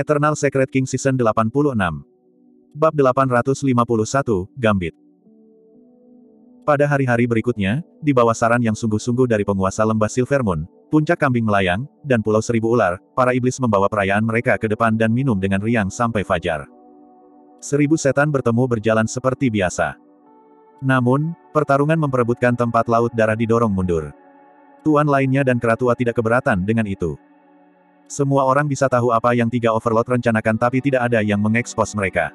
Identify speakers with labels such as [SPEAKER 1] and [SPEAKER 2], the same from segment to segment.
[SPEAKER 1] Eternal Secret King Season 86 Bab 851, Gambit Pada hari-hari berikutnya, di bawah saran yang sungguh-sungguh dari penguasa lembah Silvermoon, puncak kambing melayang, dan pulau seribu ular, para iblis membawa perayaan mereka ke depan dan minum dengan riang sampai fajar. Seribu setan bertemu berjalan seperti biasa. Namun, pertarungan memperebutkan tempat laut darah didorong mundur. Tuan lainnya dan keratua tidak keberatan dengan itu. Semua orang bisa tahu apa yang tiga overlord rencanakan tapi tidak ada yang mengekspos mereka.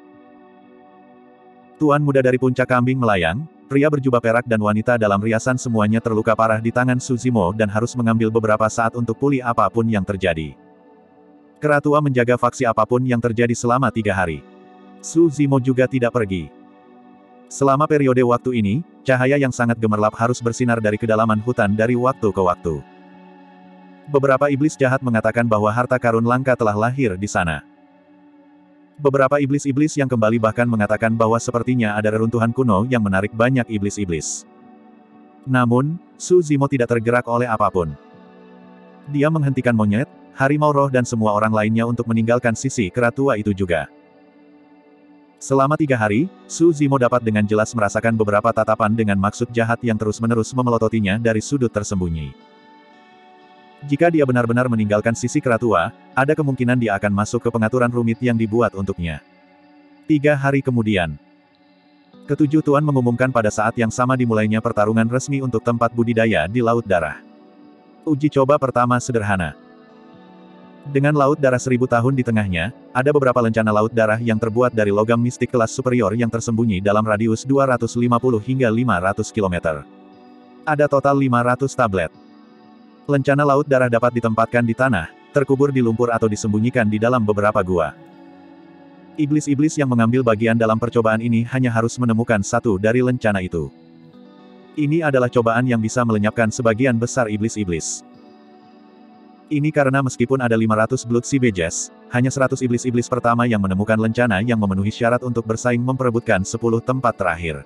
[SPEAKER 1] Tuan muda dari puncak kambing melayang, pria berjubah perak dan wanita dalam riasan semuanya terluka parah di tangan Suzimo dan harus mengambil beberapa saat untuk pulih apa pun yang terjadi. Keratua menjaga faksi apa pun yang terjadi selama tiga hari. Suzimo juga tidak pergi. Selama periode waktu ini, cahaya yang sangat gemerlap harus bersinar dari kedalaman hutan dari waktu ke waktu. Beberapa iblis jahat mengatakan bahwa harta karun langka telah lahir di sana. Beberapa iblis-iblis yang kembali bahkan mengatakan bahwa sepertinya ada reruntuhan kuno yang menarik banyak iblis-iblis. Namun, Su Zimo tidak tergerak oleh apa pun. Dia menghentikan monyet, harimau roh dan semua orang lainnya untuk meninggalkan sisi keratua itu juga. Selama tiga hari, Su Zimo dapat dengan jelas merasakan beberapa tatapan dengan maksud jahat yang terus-menerus memelototinya dari sudut tersembunyi. Jika dia benar-benar meninggalkan sisi keratua, ada kemungkinan dia akan masuk ke pengaturan rumit yang dibuat untuknya. Tiga hari kemudian, ketujuh tuan mengumumkan pada saat yang sama dimulainya pertarungan resmi untuk tempat budidaya di Laut Darah. Uji coba pertama sederhana. Dengan Laut Darah seribu tahun di tengahnya, ada beberapa lencana Laut Darah yang terbuat dari logam mistik kelas superior yang tersembunyi dalam radius 250 hingga 500 km. Ada total 500 tablet. Lencana laut darah dapat ditempatkan di tanah, terkubur di lumpur atau disembunyikan di dalam beberapa gua. Iblis-iblis yang mengambil bagian dalam percobaan ini hanya harus menemukan satu dari lencana itu. Ini adalah cobaan yang bisa melenyapkan sebagian besar iblis-iblis. Ini karena meskipun ada 500 Blood Sea Badges, hanya 100 iblis-iblis pertama yang menemukan lencana yang memenuhi syarat untuk bersaing memperebutkan 10 tempat terakhir.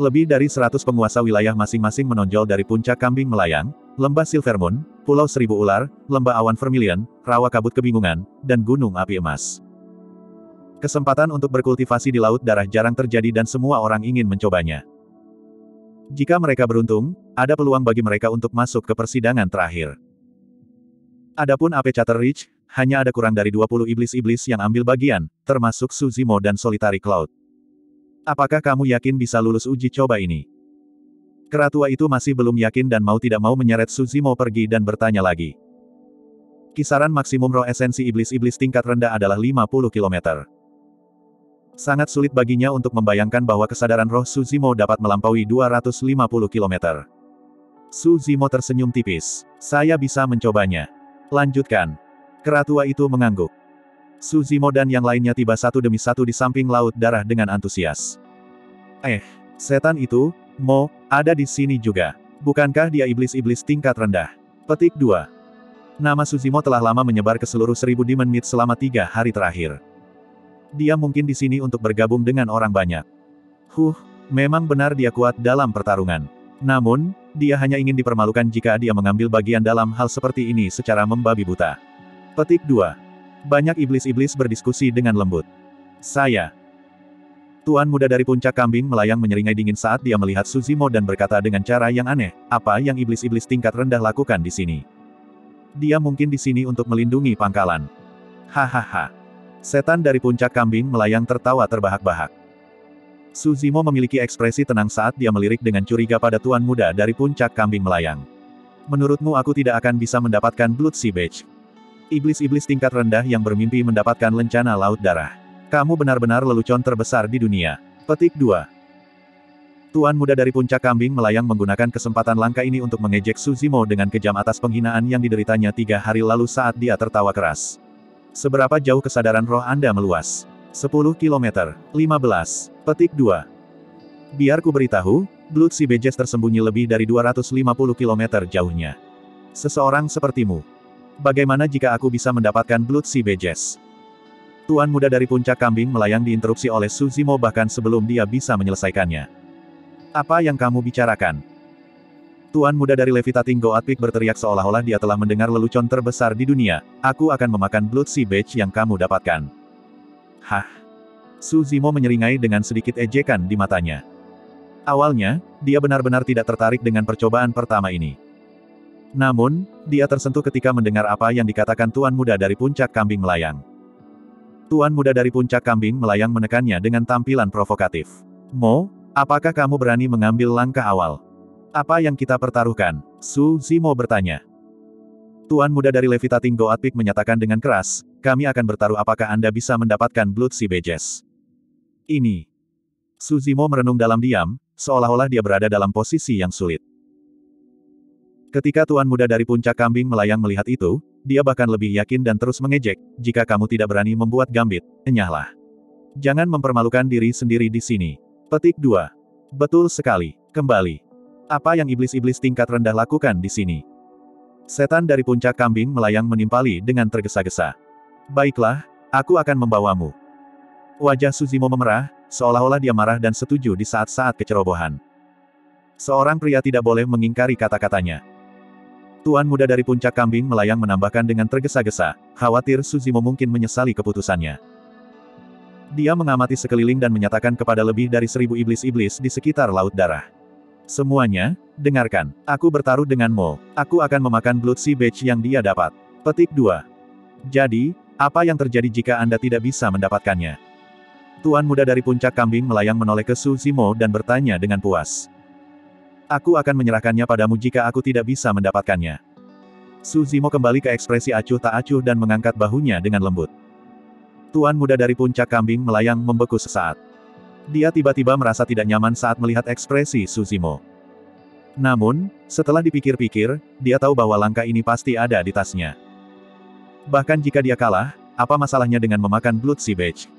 [SPEAKER 1] Lebih dari 100 penguasa wilayah masing-masing menonjol dari puncak kambing melayang, lembah Silvermoon, Pulau Seribu Ular, lembah awan Vermilion, rawa kabut kebingungan, dan gunung api emas. Kesempatan untuk berkultivasi di laut darah jarang terjadi dan semua orang ingin mencobanya. Jika mereka beruntung, ada peluang bagi mereka untuk masuk ke persidangan terakhir. Adapun AP Chatter Ridge, hanya ada kurang dari 20 iblis-iblis yang ambil bagian, termasuk Suzimo dan Solitary Cloud. Apakah kamu yakin bisa lulus uji coba ini? Keratua itu masih belum yakin dan mau tidak mau menyeret Suzimo pergi dan bertanya lagi. Kisaran maksimum roh esensi iblis-iblis tingkat rendah adalah 50 km. Sangat sulit baginya untuk membayangkan bahwa kesadaran roh Suzimo dapat melampaui 250 km. Suzimo tersenyum tipis. Saya bisa mencobanya. Lanjutkan. Keratua itu mengangguk. Suzimo dan yang lainnya tiba satu demi satu di samping laut darah dengan antusias. Eh, setan itu, Mo, ada di sini juga. Bukankah dia iblis-iblis tingkat rendah? Petik 2. Nama Suzimo telah lama menyebar ke seluruh seribu Demon Meat selama tiga hari terakhir. Dia mungkin di sini untuk bergabung dengan orang banyak. Huh, memang benar dia kuat dalam pertarungan. Namun, dia hanya ingin dipermalukan jika dia mengambil bagian dalam hal seperti ini secara membabi buta. Petik 2. Banyak iblis-iblis berdiskusi dengan lembut. Saya. Tuan muda dari puncak kambing melayang menyeringai dingin saat dia melihat Suzimo dan berkata dengan cara yang aneh, apa yang iblis-iblis tingkat rendah lakukan di sini? Dia mungkin di sini untuk melindungi pangkalan. Hahaha. Setan dari puncak kambing melayang tertawa terbahak-bahak. Suzimo memiliki ekspresi tenang saat dia melirik dengan curiga pada tuan muda dari puncak kambing melayang. Menurutmu aku tidak akan bisa mendapatkan Blood Sea Badge. Iblis-iblis tingkat rendah yang bermimpi mendapatkan lencana laut darah. Kamu benar-benar lelucon terbesar di dunia. Petik 2. Tuan muda dari puncak kambing melayang menggunakan kesempatan langka ini untuk mengejek Suzimo dengan kejam atas penghinaan yang dideritanya tiga hari lalu saat dia tertawa keras. Seberapa jauh kesadaran roh Anda meluas? 10 km. 15. Petik 2. Biar ku beritahu, Blood Sea Badges tersembunyi lebih dari 250 km jauhnya. Seseorang sepertimu, Bagaimana jika aku bisa mendapatkan Blood Sea Badges? Tuan muda dari puncak kambing melayang diinterupsi oleh Suzimo bahkan sebelum dia bisa menyelesaikannya. Apa yang kamu bicarakan? Tuan muda dari Levitating Goatpic berteriak seolah-olah dia telah mendengar lelucon terbesar di dunia, aku akan memakan Blood Sea Badge yang kamu dapatkan. Hah? Su Zimo menyeringai dengan sedikit ejekan di matanya. Awalnya, dia benar-benar tidak tertarik dengan percobaan pertama ini. Namun, dia tersentuh ketika mendengar apa yang dikatakan Tuan Muda dari Puncak Kambing Melayang. Tuan Muda dari Puncak Kambing Melayang menekannya dengan tampilan provokatif. Mo, apakah kamu berani mengambil langkah awal? Apa yang kita pertaruhkan? Su Zimo bertanya. Tuan muda dari Levitating Goatpic menyatakan dengan keras, kami akan bertaruh apakah Anda bisa mendapatkan Blood Sea Badges. Ini. Su Zimo merenung dalam diam, seolah-olah dia berada dalam posisi yang sulit. Ketika Tuan muda dari puncak kambing melayang melihat itu, dia bahkan lebih yakin dan terus mengejek, jika kamu tidak berani membuat gambit, enyahlah. Jangan mempermalukan diri sendiri di sini. Petik 2. Betul sekali. Kembali. Apa yang iblis-iblis tingkat rendah lakukan di sini? Setan dari puncak kambing melayang menimpali dengan tergesa-gesa. Baiklah, aku akan membawamu. Wajah Suzimo memerah, seolah-olah dia marah dan setuju di saat-saat kecerobohan. Seorang pria tidak boleh mengingkari kata-katanya. Tuan muda dari puncak kambing melayang menambahkan dengan tergesa-gesa, khawatir Suzimo mungkin menyesali keputusannya. Dia mengamati sekeliling dan menyatakan kepada lebih dari seribu iblis-iblis di sekitar Laut Darah. Semuanya, dengarkan. Aku bertaruh dengan Mo. Aku akan memakan Blood Sea Badge yang dia dapat. Petik 2. Jadi, apa yang terjadi jika Anda tidak bisa mendapatkannya? Tuan muda dari puncak kambing melayang menoleh ke Su Zimo dan bertanya dengan puas. Aku akan menyerahkannya padamu jika aku tidak bisa mendapatkannya. Su Zimo kembali ke ekspresi acuh tak acuh dan mengangkat bahunya dengan lembut. Tuan muda dari puncak kambing melayang membeku sesaat. Dia tiba-tiba merasa tidak nyaman saat melihat ekspresi Suzimo. Namun, setelah dipikir-pikir, dia tahu bahwa langkah ini pasti ada di tasnya. Bahkan jika dia kalah, apa masalahnya dengan memakan Blood Sea Badge?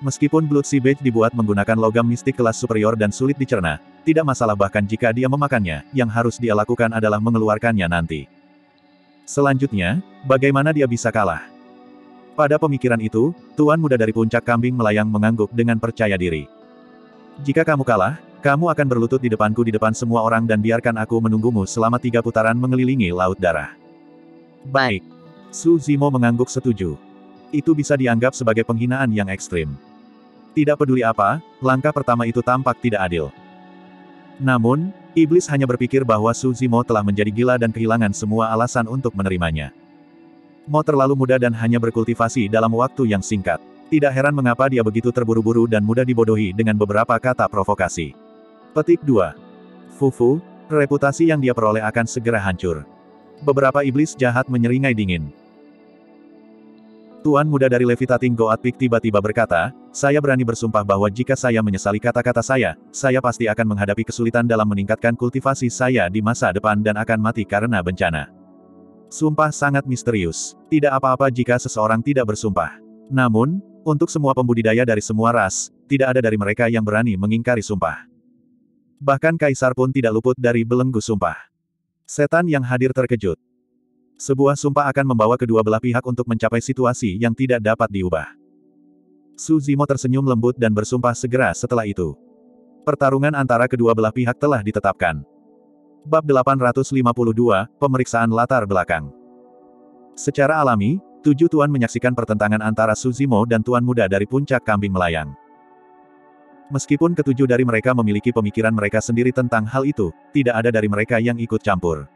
[SPEAKER 1] Meskipun Blood Sea Badge dibuat menggunakan logam mistik kelas superior dan sulit dicerna, tidak masalah bahkan jika dia memakannya, yang harus dia lakukan adalah mengeluarkannya nanti. Selanjutnya, bagaimana dia bisa kalah? Pada pemikiran itu, Tuan Muda dari puncak kambing melayang mengangguk dengan percaya diri. Jika kamu kalah, kamu akan berlutut di depanku di depan semua orang dan biarkan aku menunggumu selama tiga putaran mengelilingi Laut Darah. Baik. Su Zimo mengangguk setuju. Itu bisa dianggap sebagai penghinaan yang ekstrim. Tidak peduli apa, langkah pertama itu tampak tidak adil. Namun, iblis hanya berpikir bahwa Su Zimo telah menjadi gila dan kehilangan semua alasan untuk menerimanya. Mo terlalu muda dan hanya berkultivasi dalam waktu yang singkat. Tidak heran mengapa dia begitu terburu-buru dan mudah dibodohi dengan beberapa kata provokasi. Petik 2. Fufu, reputasi yang dia peroleh akan segera hancur. Beberapa iblis jahat menyeringai dingin. Tuan muda dari Levitating Goatpic tiba-tiba berkata, saya berani bersumpah bahwa jika saya menyesali kata-kata saya, saya pasti akan menghadapi kesulitan dalam meningkatkan kultivasi saya di masa depan dan akan mati karena bencana. Sumpah sangat misterius. Tidak apa-apa jika seseorang tidak bersumpah. Namun, untuk semua pembudidaya dari semua ras, tidak ada dari mereka yang berani mengingkari sumpah. Bahkan kaisar pun tidak luput dari belenggu sumpah. Setan yang hadir terkejut. Sebuah sumpah akan membawa kedua belah pihak untuk mencapai situasi yang tidak dapat diubah. Su Zimo tersenyum lembut dan bersumpah segera setelah itu. Pertarungan antara kedua belah pihak telah ditetapkan. Bab 852, Pemeriksaan Latar Belakang. Secara alami, tujuh tuan menyaksikan pertentangan antara Suzimo dan tuan muda dari puncak kambing melayang. Meskipun ketujuh dari mereka memiliki pemikiran mereka sendiri tentang hal itu, tidak ada dari mereka yang ikut campur.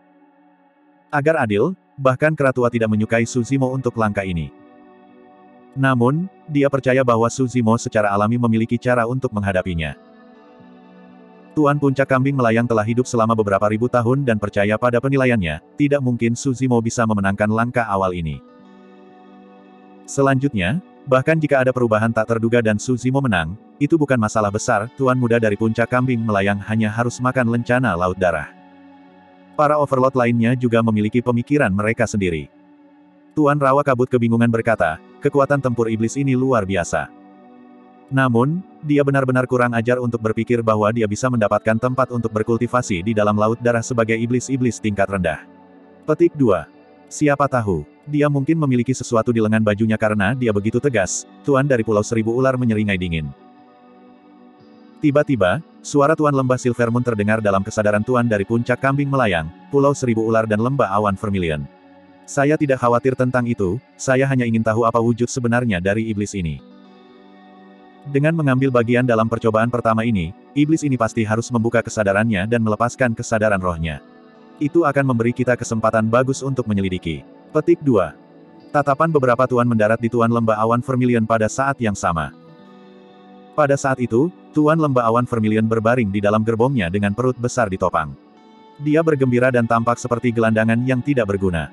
[SPEAKER 1] Agar adil, bahkan Keratua tidak menyukai Suzimo untuk langkah ini. Namun, dia percaya bahwa Suzimo secara alami memiliki cara untuk menghadapinya. Tuan Puncak Kambing Melayang telah hidup selama beberapa ribu tahun dan percaya pada penilaiannya, tidak mungkin Suzimo bisa memenangkan langkah awal ini. Selanjutnya, bahkan jika ada perubahan tak terduga dan Suzimo menang, itu bukan masalah besar, Tuan Muda dari Puncak Kambing Melayang hanya harus makan lencana Laut Darah. Para overlord lainnya juga memiliki pemikiran mereka sendiri. Tuan Rawa Kabut kebingungan berkata, kekuatan tempur iblis ini luar biasa. Namun, dia benar-benar kurang ajar untuk berpikir bahwa dia bisa mendapatkan tempat untuk berkultivasi di dalam laut darah sebagai iblis-iblis tingkat rendah. Petik 2. Siapa tahu, dia mungkin memiliki sesuatu di lengan bajunya karena dia begitu tegas, Tuan dari Pulau Seribu Ular menyeringai dingin. Tiba-tiba, suara Tuan Lembah Silvermoon terdengar dalam kesadaran Tuan dari puncak kambing melayang, Pulau Seribu Ular dan Lembah Awan Vermilion. Saya tidak khawatir tentang itu, saya hanya ingin tahu apa wujud sebenarnya dari iblis ini. Dengan mengambil bagian dalam percobaan pertama ini, iblis ini pasti harus membuka kesadarannya dan melepaskan kesadaran rohnya. Itu akan memberi kita kesempatan bagus untuk menyelidiki. Petik 2. Tatapan beberapa tuan mendarat di Tuan Lembah Awan Vermilion pada saat yang sama. Pada saat itu, Tuan Lembah Awan Vermilion berbaring di dalam gerbongnya dengan perut besar ditopang. Dia bergembira dan tampak seperti gelandangan yang tidak berguna.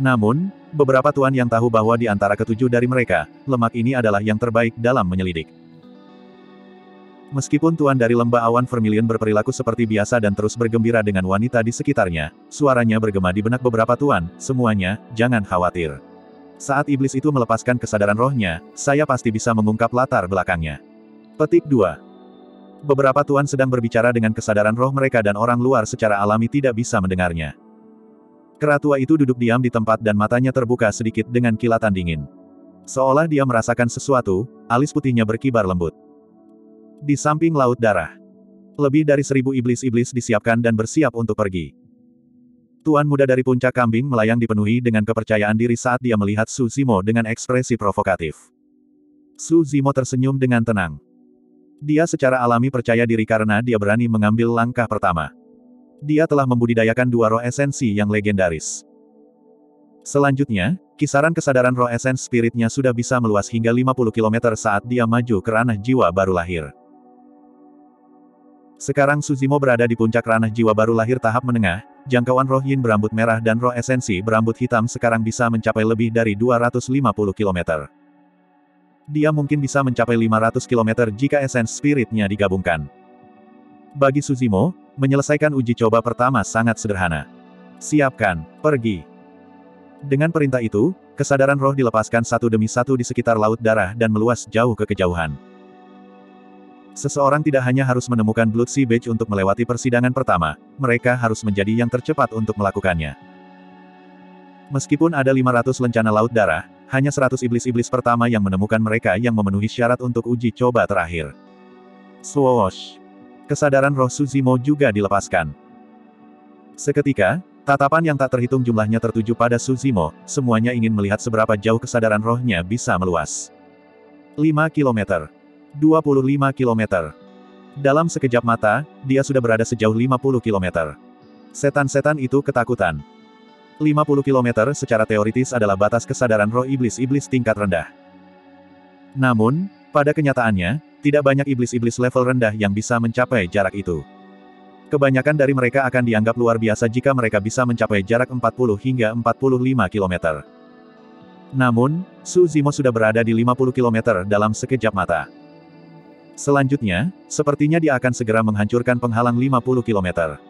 [SPEAKER 1] Namun, beberapa tuan yang tahu bahwa di antara ketujuh dari mereka, lemak ini adalah yang terbaik dalam menyelidik. Meskipun tuan dari lembah awan Vermilion berperilaku seperti biasa dan terus bergembira dengan wanita di sekitarnya, suaranya bergema di benak beberapa tuan, semuanya, jangan khawatir. Saat iblis itu melepaskan kesadaran rohnya, saya pasti bisa mengungkap latar belakangnya. Petik 2. Beberapa tuan sedang berbicara dengan kesadaran roh mereka dan orang luar secara alami tidak bisa mendengarnya. Keratua itu duduk diam di tempat dan matanya terbuka sedikit dengan kilatan dingin. Seolah dia merasakan sesuatu, alis putihnya berkibar lembut. Di samping laut darah. Lebih dari seribu iblis-iblis disiapkan dan bersiap untuk pergi. Tuan muda dari puncak kambing melayang dipenuhi dengan kepercayaan diri saat dia melihat Su Zimo dengan ekspresi provokatif. Su Zimo tersenyum dengan tenang. Dia secara alami percaya diri karena dia berani mengambil langkah pertama. Dia telah membudidayakan dua roh esensi yang legendaris. Selanjutnya, kisaran kesadaran roh esens spiritnya sudah bisa meluas hingga 50 km saat dia maju ke ranah jiwa baru lahir. Sekarang Suzimo berada di puncak ranah jiwa baru lahir tahap menengah, jangkauan roh yin berambut merah dan roh esensi berambut hitam sekarang bisa mencapai lebih dari 250 km. Dia mungkin bisa mencapai 500 km jika esens spiritnya digabungkan. Bagi Suzimo, menyelesaikan uji coba pertama sangat sederhana. Siapkan, pergi. Dengan perintah itu, kesadaran roh dilepaskan satu demi satu di sekitar laut darah dan meluas jauh ke kejauhan. Seseorang tidak hanya harus menemukan Blood Sea Badge untuk melewati persidangan pertama, mereka harus menjadi yang tercepat untuk melakukannya. Meskipun ada 500 lencana laut darah, hanya 100 iblis-iblis pertama yang menemukan mereka yang memenuhi syarat untuk uji coba terakhir. Swoosh! Kesadaran roh Suzimo juga dilepaskan. Seketika, tatapan yang tak terhitung jumlahnya tertuju pada Suzimo, semuanya ingin melihat seberapa jauh kesadaran rohnya bisa meluas. 5 kilometer. 25 km. Dalam sekejap mata, dia sudah berada sejauh 50 km. Setan-setan itu ketakutan. 50 km secara teoritis adalah batas kesadaran roh iblis-iblis tingkat rendah. Namun, pada kenyataannya, tidak banyak iblis-iblis level rendah yang bisa mencapai jarak itu. Kebanyakan dari mereka akan dianggap luar biasa jika mereka bisa mencapai jarak 40 hingga 45 km. Namun, Su Zimo sudah berada di 50 km dalam sekejap mata. Selanjutnya, sepertinya dia akan segera menghancurkan penghalang 50 km.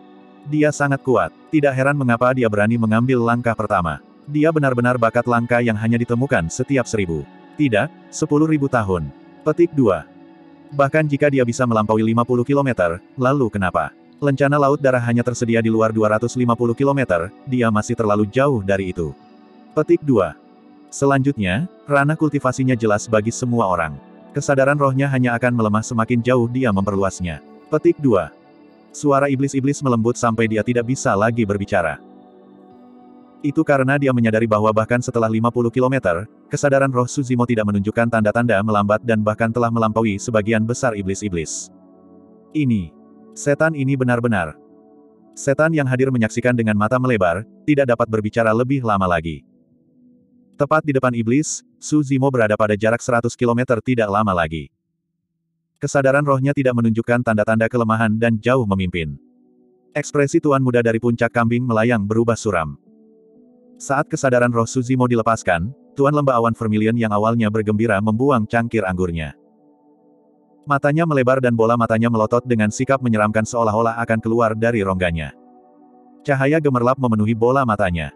[SPEAKER 1] Dia sangat kuat, tidak heran mengapa dia berani mengambil langkah pertama. Dia benar-benar bakat langka yang hanya ditemukan setiap seribu. Tidak, sepuluh ribu tahun. Petik 2. Bahkan jika dia bisa melampaui 50 km, lalu kenapa? Lencana laut darah hanya tersedia di luar 250 km, dia masih terlalu jauh dari itu. Petik 2. Selanjutnya, ranah kultivasinya jelas bagi semua orang. Kesadaran rohnya hanya akan melemah semakin jauh dia memperluasnya. Petik 2. Suara iblis-iblis melembut sampai dia tidak bisa lagi berbicara. Itu karena dia menyadari bahwa bahkan setelah 50 km, kesadaran roh Suzimo tidak menunjukkan tanda-tanda melambat dan bahkan telah melampaui sebagian besar iblis-iblis. Ini. Setan ini benar-benar. Setan yang hadir menyaksikan dengan mata melebar, tidak dapat berbicara lebih lama lagi. Tepat di depan iblis, Su Zimo berada pada jarak 100 km tidak lama lagi. Kesadaran rohnya tidak menunjukkan tanda-tanda kelemahan dan jauh memimpin. Ekspresi tuan muda dari puncak kambing melayang berubah suram. Saat kesadaran roh Su Zimo dilepaskan, Tuan Lembah Awan Vermilion yang awalnya bergembira membuang cangkir anggurnya. Matanya melebar dan bola matanya melotot dengan sikap menyeramkan seolah-olah akan keluar dari rongganya. Cahaya gemerlap memenuhi bola matanya.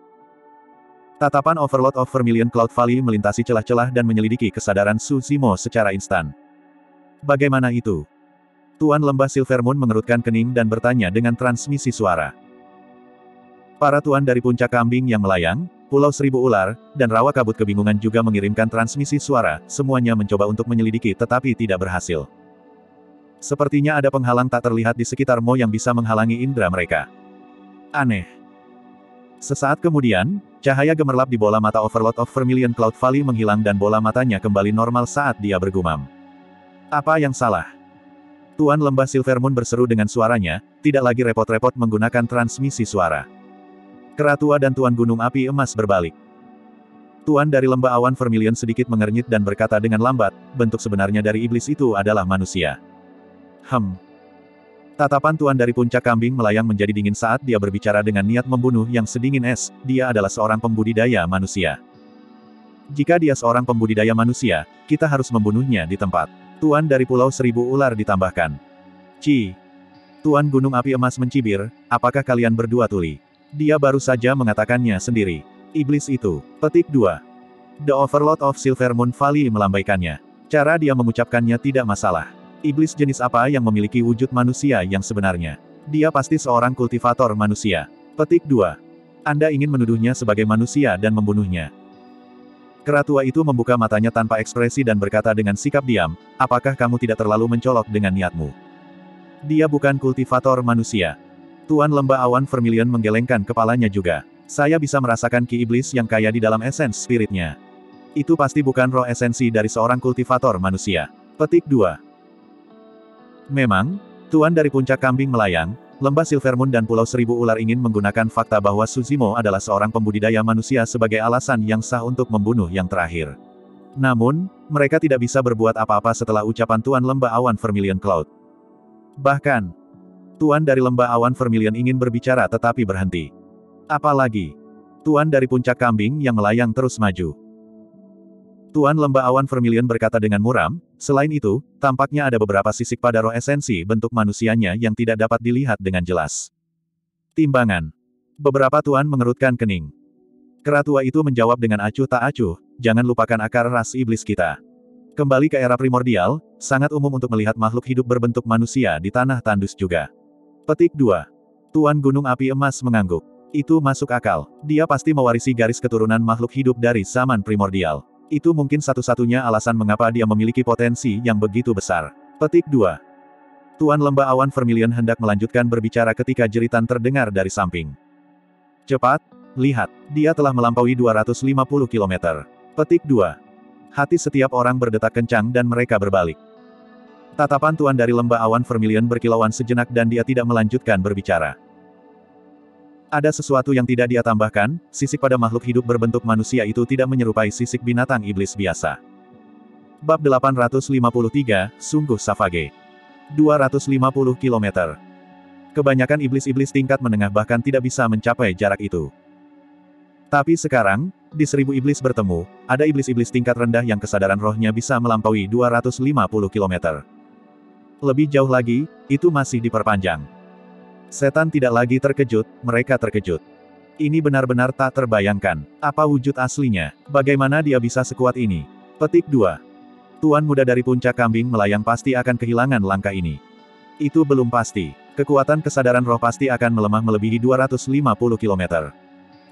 [SPEAKER 1] Tatapan Overlord of Vermilion Cloud Valley melintasi celah-celah dan menyelidiki kesadaran Su Zimo secara instan. Bagaimana itu? Tuan Lembah Silvermoon mengerutkan kening dan bertanya dengan transmisi suara. Para tuan dari puncak kambing yang melayang, Pulau Seribu Ular, dan Rawa Kabut Kebingungan juga mengirimkan transmisi suara, semuanya mencoba untuk menyelidiki tetapi tidak berhasil. Sepertinya ada penghalang tak terlihat di sekitar Mo yang bisa menghalangi indera mereka. Aneh. Sesaat kemudian, cahaya gemerlap di bola mata Overlord of Vermilion Cloud Valley menghilang dan bola matanya kembali normal saat dia bergumam. Apa yang salah? Tuan Lembah Silvermoon berseru dengan suaranya, tidak lagi repot-repot menggunakan transmisi suara. Keratua dan Tuan Gunung Api Emas berbalik. Tuan dari Lembah Awan Vermilion sedikit mengernyit dan berkata dengan lambat, bentuk sebenarnya dari iblis itu adalah manusia. Hem. Tatapan Tuan dari puncak kambing melayang menjadi dingin saat dia berbicara dengan niat membunuh yang sedingin es, dia adalah seorang pembudidaya manusia. Jika dia seorang pembudidaya manusia, kita harus membunuhnya di tempat. Tuan dari Pulau Seribu Ular ditambahkan. Ci. Tuan Gunung Api Emas mencibir, apakah kalian berdua tuli? Dia baru saja mengatakannya sendiri. Iblis itu. Petik 2. The Overlord of Silver Moon Valley melambaikannya. Cara dia mengucapkannya tidak masalah. Iblis jenis apa yang memiliki wujud manusia yang sebenarnya? Dia pasti seorang kultivator manusia. Petik 2. Anda ingin menuduhnya sebagai manusia dan membunuhnya. Keratua itu membuka matanya tanpa ekspresi dan berkata dengan sikap diam, apakah kamu tidak terlalu mencolok dengan niatmu? Dia bukan kultivator manusia. Tuan Lembah Awan Vermilion menggelengkan kepalanya juga. Saya bisa merasakan ki iblis yang kaya di dalam esens spiritnya. Itu pasti bukan roh esensi dari seorang kultivator manusia. Petik 2. Memang, Tuan dari puncak kambing melayang, Lembah Silvermoon dan Pulau Seribu Ular ingin menggunakan fakta bahwa Suzimo adalah seorang pembudidaya manusia sebagai alasan yang sah untuk membunuh yang terakhir. Namun, mereka tidak bisa berbuat apa-apa setelah ucapan Tuan Lembah Awan Vermilion Cloud. Bahkan, Tuan dari Lembah Awan Vermilion ingin berbicara tetapi berhenti. Apalagi, Tuan dari puncak kambing yang melayang terus maju. Tuan Lembah Awan Vermilion berkata dengan muram, selain itu, tampaknya ada beberapa sisik pada roh esensi bentuk manusianya yang tidak dapat dilihat dengan jelas. Timbangan. Beberapa tuan mengerutkan kening. Keratua itu menjawab dengan acuh tak acuh, jangan lupakan akar ras iblis kita. Kembali ke era primordial, sangat umum untuk melihat makhluk hidup berbentuk manusia di tanah tandus juga. Petik 2. Tuan Gunung Api Emas mengangguk. Itu masuk akal, dia pasti mewarisi garis keturunan makhluk hidup dari zaman primordial. Itu mungkin satu-satunya alasan mengapa dia memiliki potensi yang begitu besar. Petik 2. Tuan Lembah Awan Vermilion hendak melanjutkan berbicara ketika jeritan terdengar dari samping. Cepat, lihat, dia telah melampaui 250 km. Petik 2. Hati setiap orang berdetak kencang dan mereka berbalik. Tatapan Tuan dari Lembah Awan Vermilion berkilauan sejenak dan dia tidak melanjutkan berbicara. Ada sesuatu yang tidak dia tambahkan, sisik pada makhluk hidup berbentuk manusia itu tidak menyerupai sisik binatang iblis biasa. Bab 853, Sungguh Savage. 250 km. Kebanyakan iblis-iblis tingkat menengah bahkan tidak bisa mencapai jarak itu. Tapi sekarang, di seribu iblis bertemu, ada iblis-iblis tingkat rendah yang kesadaran rohnya bisa melampaui 250 km. Lebih jauh lagi, itu masih diperpanjang. Setan tidak lagi terkejut, mereka terkejut. Ini benar-benar tak terbayangkan. Apa wujud aslinya? Bagaimana dia bisa sekuat ini? Petik 2. Tuan muda dari puncak kambing melayang pasti akan kehilangan langkah ini. Itu belum pasti. Kekuatan kesadaran roh pasti akan melemah melebihi 250 km.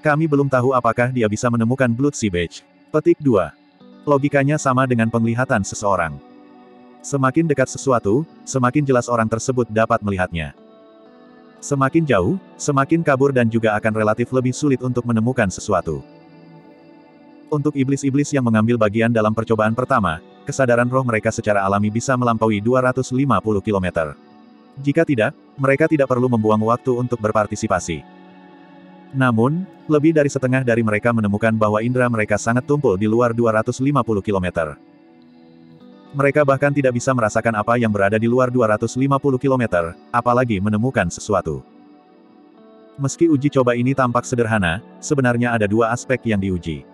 [SPEAKER 1] Kami belum tahu apakah dia bisa menemukan Blood Sea Beach. Petik 2. Logikanya sama dengan penglihatan seseorang. Semakin dekat sesuatu, semakin jelas orang tersebut dapat melihatnya. Semakin jauh, semakin kabur dan juga akan relatif lebih sulit untuk menemukan sesuatu. Untuk iblis-iblis yang mengambil bagian dalam percobaan pertama, kesadaran roh mereka secara alami bisa melampaui 250 km. Jika tidak, mereka tidak perlu membuang waktu untuk berpartisipasi. Namun, lebih dari setengah dari mereka menemukan bahwa indera mereka sangat tumpul di luar 250 km. Mereka bahkan tidak bisa merasakan apa yang berada di luar 250 km, apalagi menemukan sesuatu. Meski uji coba ini tampak sederhana, sebenarnya ada dua aspek yang diuji.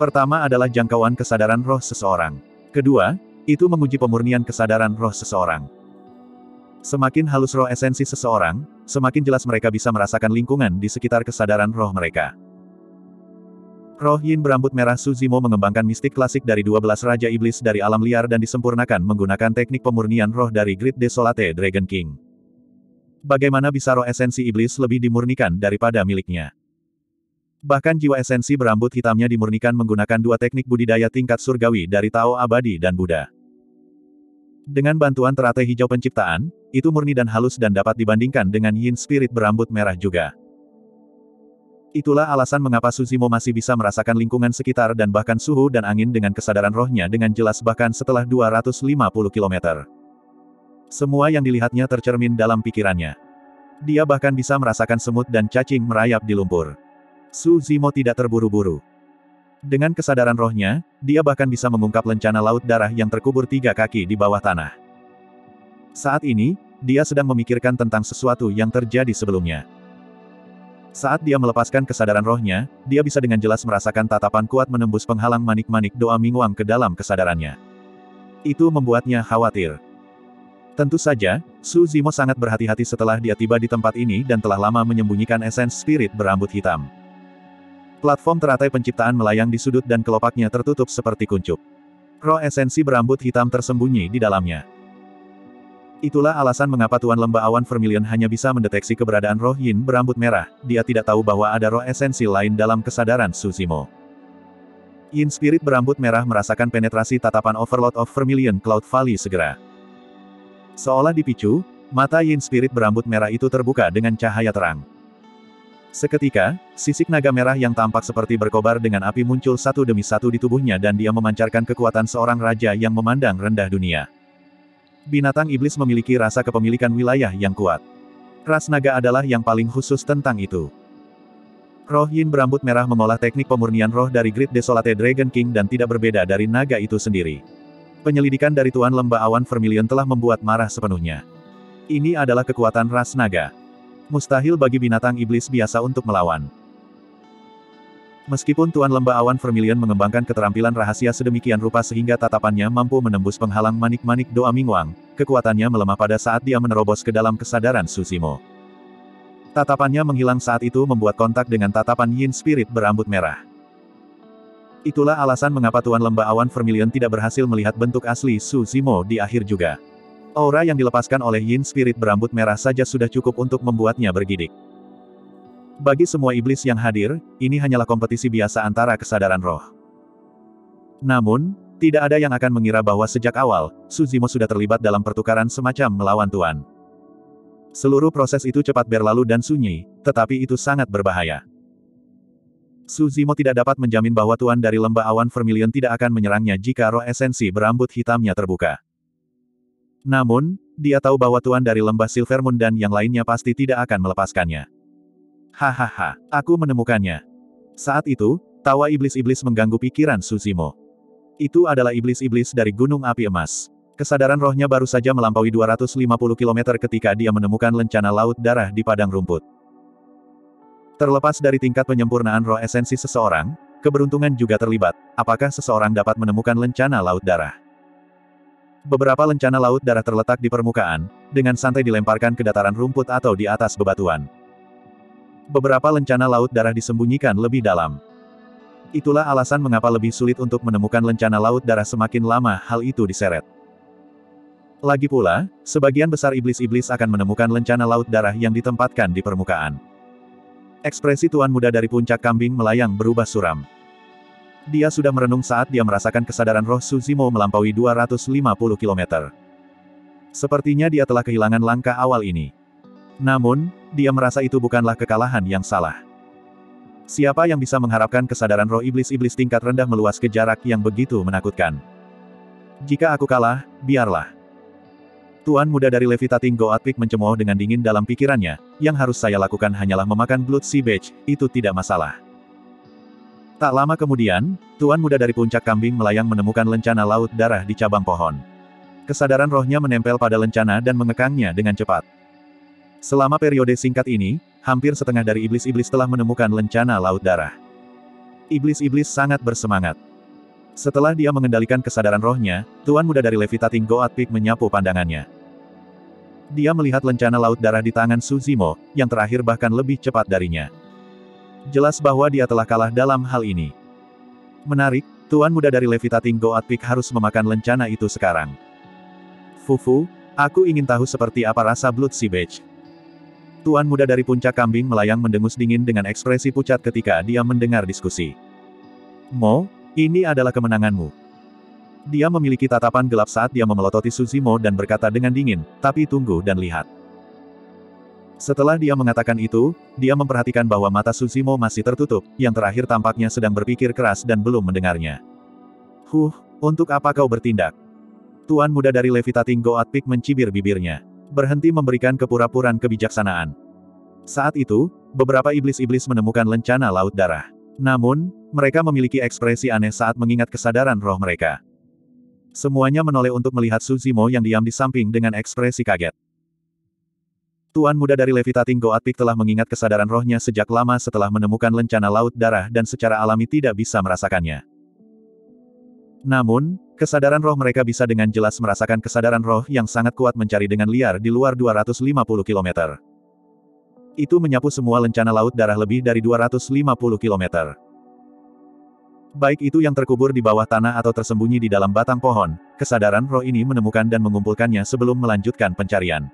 [SPEAKER 1] Pertama adalah jangkauan kesadaran roh seseorang. Kedua, itu menguji pemurnian kesadaran roh seseorang. Semakin halus roh esensi seseorang, semakin jelas mereka bisa merasakan lingkungan di sekitar kesadaran roh mereka. Roh Yin berambut merah Suzimo mengembangkan mistik klasik dari 12 Raja Iblis dari alam liar dan disempurnakan menggunakan teknik pemurnian roh dari Grid Desolate Dragon King. Bagaimana bisa roh esensi iblis lebih dimurnikan daripada miliknya? Bahkan jiwa esensi berambut hitamnya dimurnikan menggunakan dua teknik budidaya tingkat surgawi dari Tao Abadi dan Buddha. Dengan bantuan teratai hijau penciptaan, itu murni dan halus dan dapat dibandingkan dengan yin spirit berambut merah juga. Itulah alasan mengapa Suzimo masih bisa merasakan lingkungan sekitar dan bahkan suhu dan angin dengan kesadaran rohnya dengan jelas bahkan setelah 250 km. Semua yang dilihatnya tercermin dalam pikirannya. Dia bahkan bisa merasakan semut dan cacing merayap di lumpur. Suzimo tidak terburu-buru. Dengan kesadaran rohnya, dia bahkan bisa mengungkap lencana laut darah yang terkubur tiga kaki di bawah tanah. Saat ini, dia sedang memikirkan tentang sesuatu yang terjadi sebelumnya. Saat dia melepaskan kesadaran rohnya, dia bisa dengan jelas merasakan tatapan kuat menembus penghalang manik-manik doa Mingwang ke dalam kesadarannya. Itu membuatnya khawatir. Tentu saja, Su Zimo sangat berhati-hati setelah dia tiba di tempat ini dan telah lama menyembunyikan esens spirit berambut hitam. Platform teratai penciptaan melayang di sudut dan kelopaknya tertutup seperti kuncup. Roh esensi berambut hitam tersembunyi di dalamnya. Itulah alasan mengapa Tuan Lembah Awan Vermilion hanya bisa mendeteksi keberadaan roh Yin berambut merah, dia tidak tahu bahwa ada roh esensi lain dalam kesadaran Susimo. Yin Spirit berambut merah merasakan penetrasi tatapan Overlord of Vermilion Cloud Valley segera. Seolah dipicu, mata Yin Spirit berambut merah itu terbuka dengan cahaya terang. Seketika, sisik naga merah yang tampak seperti berkobar dengan api muncul satu demi satu di tubuhnya dan dia memancarkan kekuatan seorang raja yang memandang rendah dunia. Binatang iblis memiliki rasa kepemilikan wilayah yang kuat. Ras naga adalah yang paling khusus tentang itu. Roh Yin berambut merah mengolah teknik pemurnian roh dari Great Desolate Dragon King dan tidak berbeda dari naga itu sendiri. Penyelidikan dari Tuan Lembah Awan Vermilion telah membuat marah sepenuhnya. Ini adalah kekuatan ras naga. Mustahil bagi binatang iblis biasa untuk melawan. Meskipun Tuan Lembah Awan Vermilion mengembangkan keterampilan rahasia sedemikian rupa sehingga tatapannya mampu menembus penghalang manik-manik doa Mingwang, kekuatannya melemah pada saat dia menerobos ke dalam kesadaran Susimo. Tatapannya menghilang saat itu membuat kontak dengan tatapan Yin Spirit berambut merah. Itulah alasan mengapa Tuan Lembah Awan Vermilion tidak berhasil melihat bentuk asli Susimo di akhir juga. Aura yang dilepaskan oleh Yin Spirit berambut merah saja sudah cukup untuk membuatnya bergidik. Bagi semua iblis yang hadir, ini hanyalah kompetisi biasa antara kesadaran roh. Namun, tidak ada yang akan mengira bahwa sejak awal, Suzimo sudah terlibat dalam pertukaran semacam melawan Tuan. Seluruh proses itu cepat berlalu dan sunyi, tetapi itu sangat berbahaya. Suzimo tidak dapat menjamin bahwa Tuan dari lembah awan Vermilion tidak akan menyerangnya jika roh esensi berambut hitamnya terbuka. Namun, dia tahu bahwa Tuan dari lembah Silvermoon dan yang lainnya pasti tidak akan melepaskannya. Hahaha, aku menemukannya. Saat itu, tawa iblis-iblis mengganggu pikiran Susimo. Itu adalah iblis-iblis dari Gunung Api Emas. Kesadaran rohnya baru saja melampaui 250 km ketika dia menemukan lencana laut darah di padang rumput. Terlepas dari tingkat penyempurnaan roh esensi seseorang, keberuntungan juga terlibat. Apakah seseorang dapat menemukan lencana laut darah? Beberapa lencana laut darah terletak di permukaan, dengan santai dilemparkan ke dataran rumput atau di atas bebatuan. Beberapa lencana laut darah disembunyikan lebih dalam. Itulah alasan mengapa lebih sulit untuk menemukan lencana laut darah semakin lama hal itu diseret. Lagi pula, sebagian besar iblis-iblis akan menemukan lencana laut darah yang ditempatkan di permukaan. Ekspresi tuan muda dari puncak kambing melayang berubah suram. Dia sudah merenung saat dia merasakan kesadaran roh Suzimo melampaui 250 km. Sepertinya dia telah kehilangan langkah awal ini. Namun, dia merasa itu bukanlah kekalahan yang salah. Siapa yang bisa mengharapkan kesadaran roh iblis-iblis tingkat rendah meluas ke jarak yang begitu menakutkan? Jika aku kalah, biarlah. Tuan muda dari Levitating Goatpik mencemooh dengan dingin dalam pikirannya, yang harus saya lakukan hanyalah memakan Blood Sea Badge, itu tidak masalah. Tak lama kemudian, Tuan muda dari puncak kambing melayang menemukan lencana laut darah di cabang pohon. Kesadaran rohnya menempel pada lencana dan mengekangnya dengan cepat. Selama periode singkat ini, hampir setengah dari iblis-iblis telah menemukan lencana laut darah. Iblis-iblis sangat bersemangat. Setelah dia mengendalikan kesadaran rohnya, Tuan Muda dari Levitating Goat Peak menyapu pandangannya. Dia melihat lencana laut darah di tangan Suzimo, yang terakhir bahkan lebih cepat darinya. Jelas bahwa dia telah kalah dalam hal ini. Menarik, Tuan Muda dari Levitating Goat Peak harus memakan lencana itu sekarang. Fufu, aku ingin tahu seperti apa rasa Blood Sea Badge. Tuan muda dari puncak kambing melayang mendengus dingin dengan ekspresi pucat ketika dia mendengar diskusi. Mo, ini adalah kemenanganmu. Dia memiliki tatapan gelap saat dia memelototi Suzimo dan berkata dengan dingin, tapi tunggu dan lihat. Setelah dia mengatakan itu, dia memperhatikan bahwa mata Suzimo masih tertutup, yang terakhir tampaknya sedang berpikir keras dan belum mendengarnya. Huh, untuk apa kau bertindak? Tuan muda dari Levitating Goat Peak mencibir bibirnya. Berhenti memberikan kepura-puran kebijaksanaan. Saat itu, beberapa iblis-iblis menemukan lencana laut darah. Namun, mereka memiliki ekspresi aneh saat mengingat kesadaran roh mereka. Semuanya menoleh untuk melihat Suzimo yang diam di samping dengan ekspresi kaget. Tuan muda dari Levitating Goat Peak telah mengingat kesadaran rohnya sejak lama setelah menemukan lencana laut darah dan secara alami tidak bisa merasakannya. Namun, kesadaran roh mereka bisa dengan jelas merasakan kesadaran roh yang sangat kuat mencari dengan liar di luar 250 km. Itu menyapu semua lencana laut darah lebih dari 250 km. Baik itu yang terkubur di bawah tanah atau tersembunyi di dalam batang pohon, kesadaran roh ini menemukan dan mengumpulkannya sebelum melanjutkan pencarian.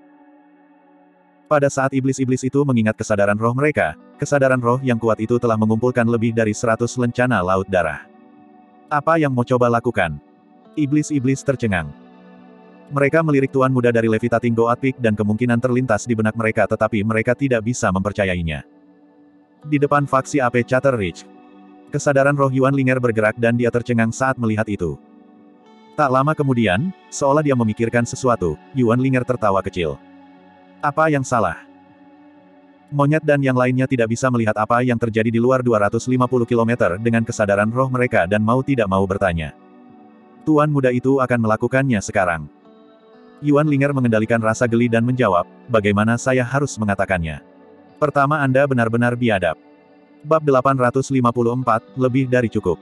[SPEAKER 1] Pada saat iblis-iblis itu mengingat kesadaran roh mereka, kesadaran roh yang kuat itu telah mengumpulkan lebih dari seratus lencana laut darah. Apa yang mau coba lakukan? Iblis-iblis tercengang. Mereka melirik tuan muda dari Levitating Goat Peak dan kemungkinan terlintas di benak mereka tetapi mereka tidak bisa mempercayainya. Di depan faksi AP Chatter Ridge, Kesadaran roh Yuan Linger bergerak dan dia tercengang saat melihat itu. Tak lama kemudian, seolah dia memikirkan sesuatu, Yuan Linger tertawa kecil. Apa yang salah? Monyet dan yang lainnya tidak bisa melihat apa yang terjadi di luar 250 km dengan kesadaran roh mereka dan mau tidak mau bertanya. Tuan muda itu akan melakukannya sekarang. Yuan Linger mengendalikan rasa geli dan menjawab, bagaimana saya harus mengatakannya. Pertama Anda benar-benar biadab. Bab 854, lebih dari cukup.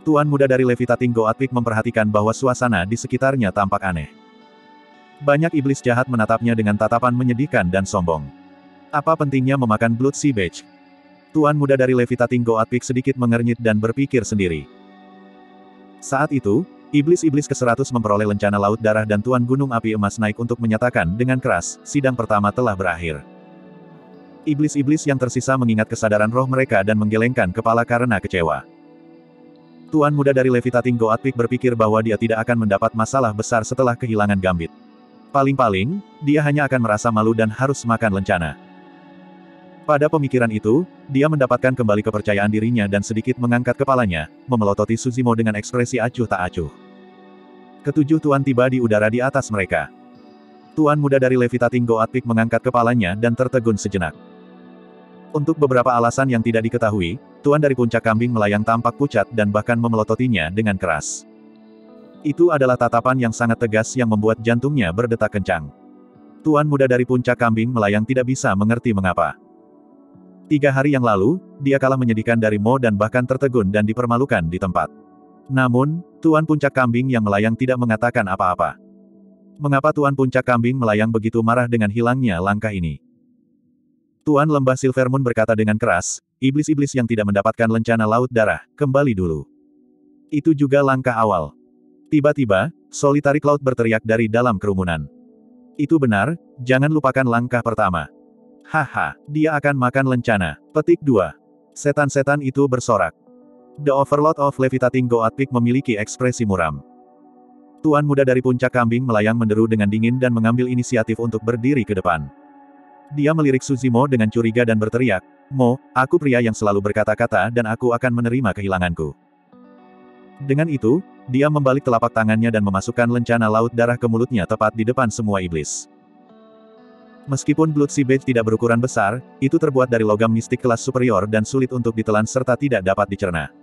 [SPEAKER 1] Tuan muda dari Levitating Goat Peak memperhatikan bahwa suasana di sekitarnya tampak aneh. Banyak iblis jahat menatapnya dengan tatapan menyedihkan dan sombong. Apa pentingnya memakan Blood Sea Badge? Tuan muda dari Levitating Goat Peak sedikit mengernyit dan berpikir sendiri. Saat itu, iblis-iblis ke-100 memperoleh lencana laut darah dan Tuan Gunung Api Emas naik untuk menyatakan dengan keras, sidang pertama telah berakhir. Iblis-iblis yang tersisa mengingat kesadaran roh mereka dan menggelengkan kepala karena kecewa. Tuan muda dari Levitating Goat Peak berpikir bahwa dia tidak akan mendapat masalah besar setelah kehilangan Gambit. Paling-paling, dia hanya akan merasa malu dan harus makan lencana. Pada pemikiran itu, dia mendapatkan kembali kepercayaan dirinya dan sedikit mengangkat kepalanya, memelototi Suzimo dengan ekspresi acuh tak acuh. Ketujuh tuan tiba di udara di atas mereka. Tuan muda dari Levitating Goat Peak mengangkat kepalanya dan tertegun sejenak. Untuk beberapa alasan yang tidak diketahui, Tuan dari puncak kambing melayang tampak pucat dan bahkan memelototinya dengan keras. Itu adalah tatapan yang sangat tegas yang membuat jantungnya berdetak kencang. Tuan muda dari puncak kambing melayang tidak bisa mengerti mengapa. Tiga hari yang lalu, dia kalah menyedihkan dari Mo dan bahkan tertegun dan dipermalukan di tempat. Namun, Tuan puncak kambing yang melayang tidak mengatakan apa-apa. Mengapa Tuan puncak kambing melayang begitu marah dengan hilangnya langkah ini? Tuan Lembah Silvermoon berkata dengan keras, iblis-iblis yang tidak mendapatkan lencana laut darah, kembali dulu. Itu juga langkah awal. Tiba-tiba, Solitary Cloud berteriak dari dalam kerumunan. Itu benar, jangan lupakan langkah pertama. Haha, dia akan makan lencana. Petik 2. Setan-setan itu bersorak. The Overlord of Levitating Goat Peak memiliki ekspresi muram. Tuan muda dari puncak kambing melayang menderu dengan dingin dan mengambil inisiatif untuk berdiri ke depan. Dia melirik Suzimo dengan curiga dan berteriak, Mo, aku pria yang selalu berkata-kata dan aku akan menerima kehilanganku. Dengan itu, dia membalik telapak tangannya dan memasukkan lencana laut darah ke mulutnya tepat di depan semua iblis. Meskipun Blood Sea Badge tidak berukuran besar, itu terbuat dari logam mistik kelas superior dan sulit untuk ditelan serta tidak dapat dicerna.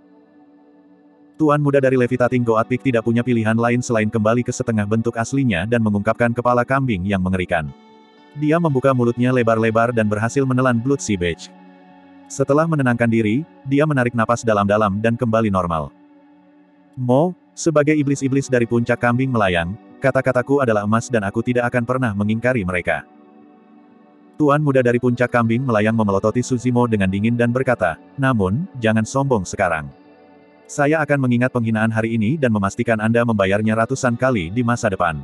[SPEAKER 1] Tuan muda dari Levitating Goat Peak tidak punya pilihan lain selain kembali ke setengah bentuk aslinya dan mengungkapkan kepala kambing yang mengerikan. Dia membuka mulutnya lebar-lebar dan berhasil menelan Blood Sea Badge. Setelah menenangkan diri, dia menarik napas dalam-dalam dan kembali normal. Mo, sebagai iblis-iblis dari puncak kambing melayang, kata-kataku adalah emas dan aku tidak akan pernah mengingkari mereka. Tuan muda dari puncak kambing melayang memelototi Suzimo dengan dingin dan berkata, namun, jangan sombong sekarang. Saya akan mengingat penghinaan hari ini dan memastikan Anda membayarnya ratusan kali di masa depan.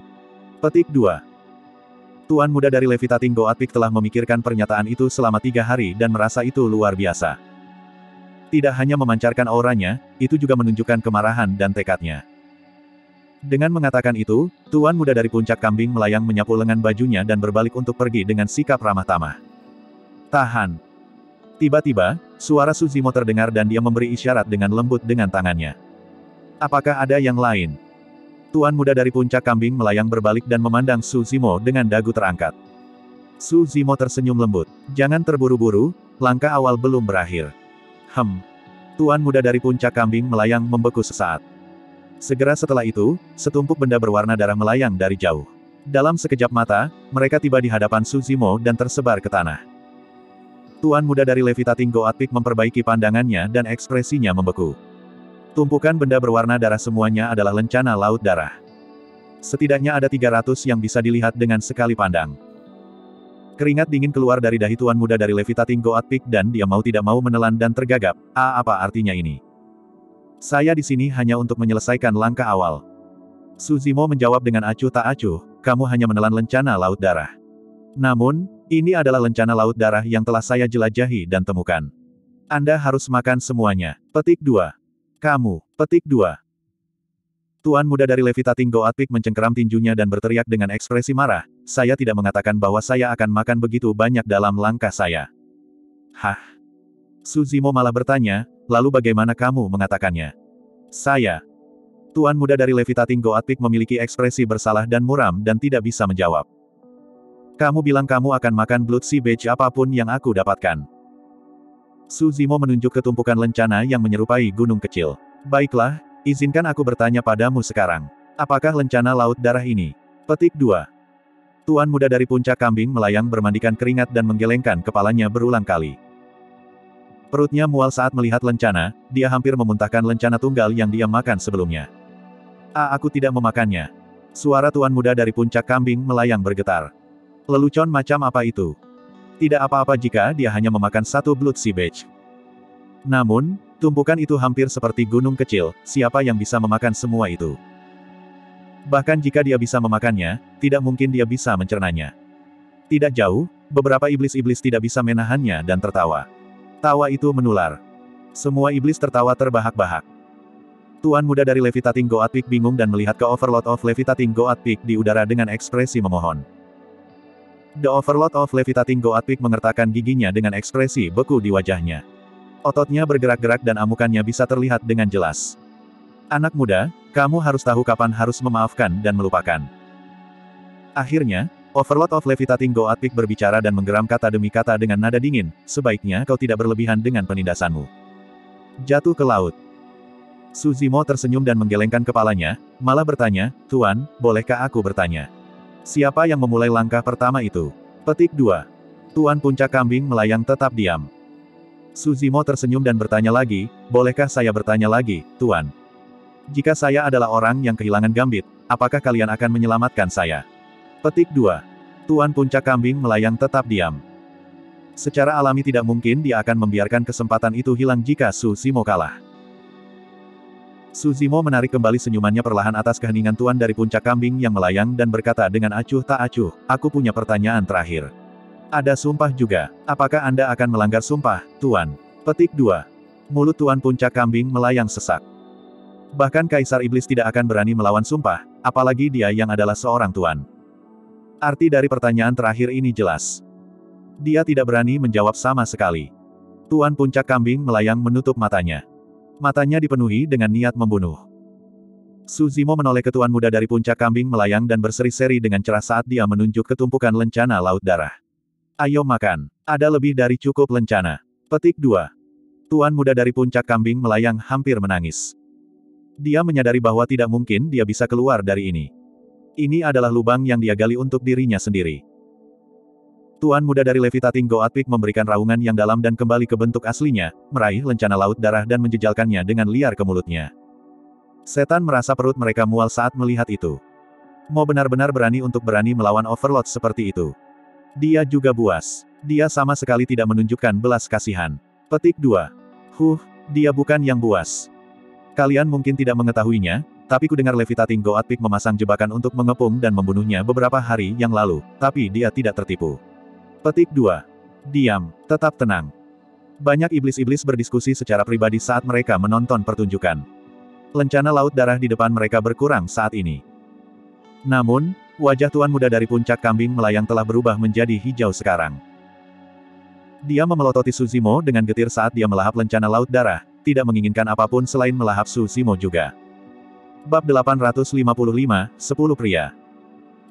[SPEAKER 1] Petik 2. Tuan muda dari Levitating Goat Peak telah memikirkan pernyataan itu selama tiga hari dan merasa itu luar biasa. Tidak hanya memancarkan auranya, itu juga menunjukkan kemarahan dan tekadnya. Dengan mengatakan itu, tuan muda dari puncak kambing melayang menyapu lengan bajunya dan berbalik untuk pergi dengan sikap ramah tamah. Tahan. Tiba-tiba, suara Suzimo terdengar dan dia memberi isyarat dengan lembut dengan tangannya. Apakah ada yang lain? Tuan muda dari puncak kambing melayang berbalik dan memandang Suzimo dengan dagu terangkat. Suzimo tersenyum lembut. Jangan terburu-buru, langkah awal belum berakhir. Hem. Tuan muda dari puncak kambing melayang membeku sesaat. Segera setelah itu, setumpuk benda berwarna darah melayang dari jauh. Dalam sekejap mata, mereka tiba di hadapan Suzimo dan tersebar ke tanah. Tuan muda dari Levitating Goatpik memperbaiki pandangannya dan ekspresinya membeku. Tumpukan benda berwarna darah semuanya adalah lencana laut darah. Setidaknya ada 300 yang bisa dilihat dengan sekali pandang. Keringat dingin keluar dari dahi tuan muda dari Levitating Goatpik dan dia mau tidak mau menelan dan tergagap. Ah apa artinya ini? Saya di sini hanya untuk menyelesaikan langkah awal. Suzimo menjawab dengan acuh tak acuh, kamu hanya menelan lencana laut darah. Namun, ini adalah lencana laut darah yang telah saya jelajahi dan temukan. Anda harus makan semuanya. Petik 2. Kamu. Petik 2. Tuan muda dari Levitating Goatpik mencengkeram tinjunya dan berteriak dengan ekspresi marah, saya tidak mengatakan bahwa saya akan makan begitu banyak dalam langkah saya. Hah? Suzimo malah bertanya, lalu bagaimana kamu mengatakannya? Saya. Tuan muda dari Levitating Goatpik memiliki ekspresi bersalah dan muram dan tidak bisa menjawab. Kamu bilang kamu akan makan blood sea beach apa pun yang aku dapatkan. Suzimo menunjuk ke tumpukan lencana yang menyerupai gunung kecil. Baiklah, Izinkan aku bertanya padamu sekarang. Apakah lencana laut darah ini? Petik 2. Tuan muda dari puncak kambing melayang bermandikan keringat dan menggelengkan kepalanya berulang kali. Perutnya mual saat melihat lencana, dia hampir memuntahkan lencana tunggal yang dia makan sebelumnya. Ah aku tidak memakannya. Suara tuan muda dari puncak kambing melayang bergetar. Lelucon macam apa itu? Tidak apa-apa jika dia hanya memakan satu blood sea beach. Namun, tumpukan itu hampir seperti gunung kecil, siapa yang bisa memakan semua itu? Bahkan jika dia bisa memakannya, tidak mungkin dia bisa mencernanya. Tidak jauh, beberapa iblis-iblis tidak bisa menahannya dan tertawa. Tawa itu menular. Semua iblis tertawa terbahak-bahak. Tuan muda dari Levitating Goat Peak bingung dan melihat ke Overlord of Levitating Goat Peak di udara dengan ekspresi memohon. The Overlord of Levitating Goat Peak mengertakkan giginya dengan ekspresi beku di wajahnya. Ototnya bergerak-gerak dan amukannya bisa terlihat dengan jelas. Anak muda, kamu harus tahu kapan harus memaafkan dan melupakan. Akhirnya, Overlord of Levitating Goatpik berbicara dan menggeram kata demi kata dengan nada dingin, sebaiknya kau tidak berlebihan dengan penindasanmu. Jatuh ke laut. Suzimo tersenyum dan menggelengkan kepalanya, malah bertanya, Tuan, bolehkah aku bertanya? Siapa yang memulai langkah pertama itu? Petik 2. Tuan puncak kambing melayang tetap diam. Suzimo tersenyum dan bertanya lagi, bolehkah saya bertanya lagi, Tuan? Jika saya adalah orang yang kehilangan gambit, apakah kalian akan menyelamatkan saya? Petik 2. Tuan puncak kambing melayang tetap diam. Secara alami tidak mungkin dia akan membiarkan kesempatan itu hilang jika Suzimo kalah. Suzimo menarik kembali senyumannya perlahan atas keheningan tuan dari puncak kambing yang melayang dan berkata dengan acuh tak acuh, aku punya pertanyaan terakhir. Ada sumpah juga. Apakah Anda akan melanggar sumpah, Tuan? Petik 2. Mulut Tuan Puncak Kambing melayang sesak. Bahkan Kaisar Iblis tidak akan berani melawan sumpah, apalagi dia yang adalah seorang Tuan. Arti dari pertanyaan terakhir ini jelas. Dia tidak berani menjawab sama sekali. Tuan Puncak Kambing melayang menutup matanya. Matanya dipenuhi dengan niat membunuh. Suzimo menoleh ke Tuan Muda dari Puncak Kambing melayang dan berseri-seri dengan cerah saat dia menunjuk ketumpukan lencana laut darah. Ayo makan. Ada lebih dari cukup lencana. Petik 2. Tuan muda dari puncak kambing melayang hampir menangis. Dia menyadari bahwa tidak mungkin dia bisa keluar dari ini. Ini adalah lubang yang dia gali untuk dirinya sendiri. Tuan muda dari Levitating Goatpik memberikan raungan yang dalam dan kembali ke bentuk aslinya, meraih lencana laut darah dan menjejalkannya dengan liar ke mulutnya. Setan merasa perut mereka mual saat melihat itu. Mau benar-benar berani untuk berani melawan Overlord seperti itu. Dia juga buas. Dia sama sekali tidak menunjukkan belas kasihan. Petik 2. Huh, dia bukan yang buas. Kalian mungkin tidak mengetahuinya, tapi ku dengar Levitating Goatpik memasang jebakan untuk mengepung dan membunuhnya beberapa hari yang lalu, tapi dia tidak tertipu. Petik 2. Diam, tetap tenang. Banyak iblis-iblis berdiskusi secara pribadi saat mereka menonton pertunjukan. lencana laut darah di depan mereka berkurang saat ini. Namun, wajah tuan muda dari puncak kambing melayang telah berubah menjadi hijau sekarang. Dia memelototi Suzimo dengan getir saat dia melahap lencana laut darah, tidak menginginkan apa pun selain melahap Suzimo juga. Bab 855, 10 pria.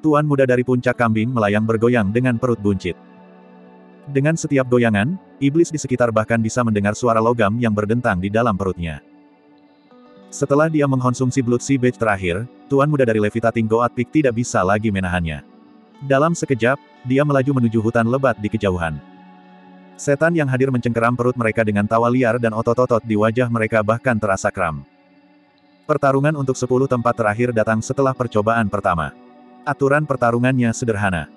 [SPEAKER 1] Tuan muda dari puncak kambing melayang bergoyang dengan perut buncit. Dengan setiap goyangan, iblis di sekitar bahkan bisa mendengar suara logam yang berdentang di dalam perutnya. Setelah dia mengkonsumsi Blood Sea Beach terakhir, Tuan muda dari Levitating Goat Peak tidak bisa lagi menahannya. Dalam sekejap, dia melaju menuju hutan lebat di kejauhan. Setan yang hadir mencengkeram perut mereka dengan tawa liar dan otot-otot di wajah mereka bahkan terasa kram. Pertarungan untuk 10 tempat terakhir datang setelah percobaan pertama. Aturan pertarungannya sederhana.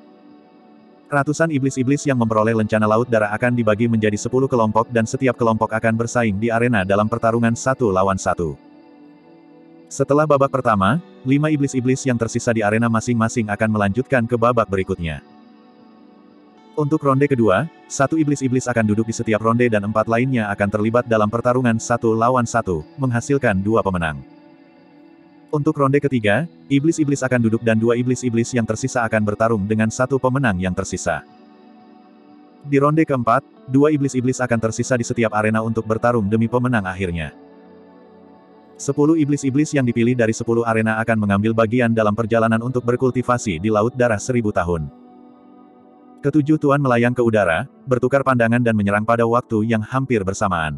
[SPEAKER 1] Ratusan iblis-iblis yang memperoleh lencana laut darah akan dibagi menjadi 10 kelompok dan setiap kelompok akan bersaing di arena dalam pertarungan satu lawan satu. Setelah babak pertama, lima iblis-iblis yang tersisa di arena masing-masing akan melanjutkan ke babak berikutnya. Untuk ronde kedua, satu iblis-iblis akan duduk di setiap ronde dan empat lainnya akan terlibat dalam pertarungan satu lawan satu, menghasilkan dua pemenang. Untuk ronde ketiga, iblis-iblis akan duduk dan dua iblis-iblis yang tersisa akan bertarung dengan satu pemenang yang tersisa. Di ronde keempat, dua iblis-iblis akan tersisa di setiap arena untuk bertarung demi pemenang akhirnya. Sepuluh iblis-iblis yang dipilih dari sepuluh arena akan mengambil bagian dalam perjalanan untuk berkultivasi di Laut Darah Seribu Tahun. Ketujuh tuan melayang ke udara, bertukar pandangan dan menyerang pada waktu yang hampir bersamaan.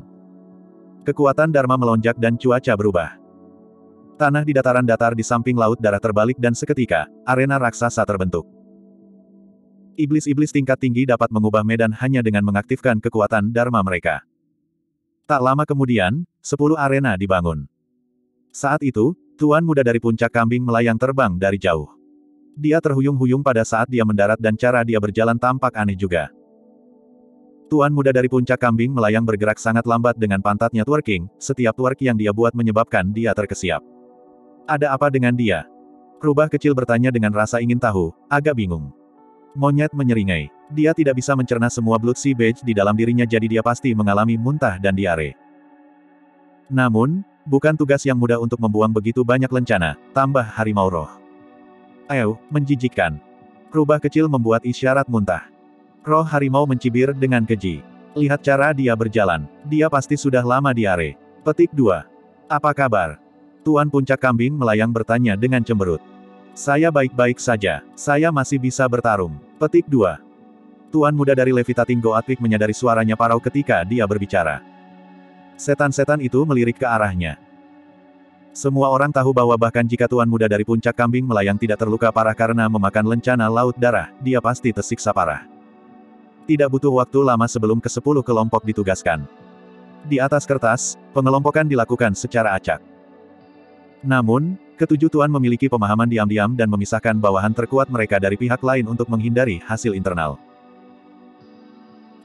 [SPEAKER 1] Kekuatan Dharma melonjak dan cuaca berubah. Tanah di dataran datar di samping Laut Darah terbalik dan seketika, arena raksasa terbentuk. Iblis-iblis tingkat tinggi dapat mengubah medan hanya dengan mengaktifkan kekuatan Dharma mereka. Tak lama kemudian, sepuluh arena dibangun. Saat itu, tuan muda dari puncak kambing melayang terbang dari jauh. Dia terhuyung-huyung pada saat dia mendarat dan cara dia berjalan tampak aneh juga. Tuan muda dari puncak kambing melayang bergerak sangat lambat dengan pantatnya twerking, setiap twerk yang dia buat menyebabkan dia terkesiap. Ada apa dengan dia? Rubah kecil bertanya dengan rasa ingin tahu, agak bingung. Monyet menyeringai. Dia tidak bisa mencerna semua blood sea beige di dalam dirinya jadi dia pasti mengalami muntah dan diare. Namun, Bukan tugas yang mudah untuk membuang begitu banyak lencana, tambah harimau roh. Ayo, menjijikkan. Rubah kecil membuat isyarat muntah. Roh harimau mencibir dengan keji. Lihat cara dia berjalan. Dia pasti sudah lama diare. Petik 2. Apa kabar? Tuan puncak kambing melayang bertanya dengan cemberut. Saya baik-baik saja. Saya masih bisa bertarung. Petik 2. Tuan muda dari Levitating Goatwik menyadari suaranya parau ketika dia berbicara. Setan-setan itu melirik ke arahnya. Semua orang tahu bahwa bahkan jika tuan muda dari puncak kambing melayang tidak terluka parah karena memakan lencana laut darah, dia pasti tersiksa parah. Tidak butuh waktu lama sebelum ke sepuluh kelompok ditugaskan. Di atas kertas, pengelompokan dilakukan secara acak. Namun, ketujuh tuan memiliki pemahaman diam-diam dan memisahkan bawahan terkuat mereka dari pihak lain untuk menghindari hasil internal.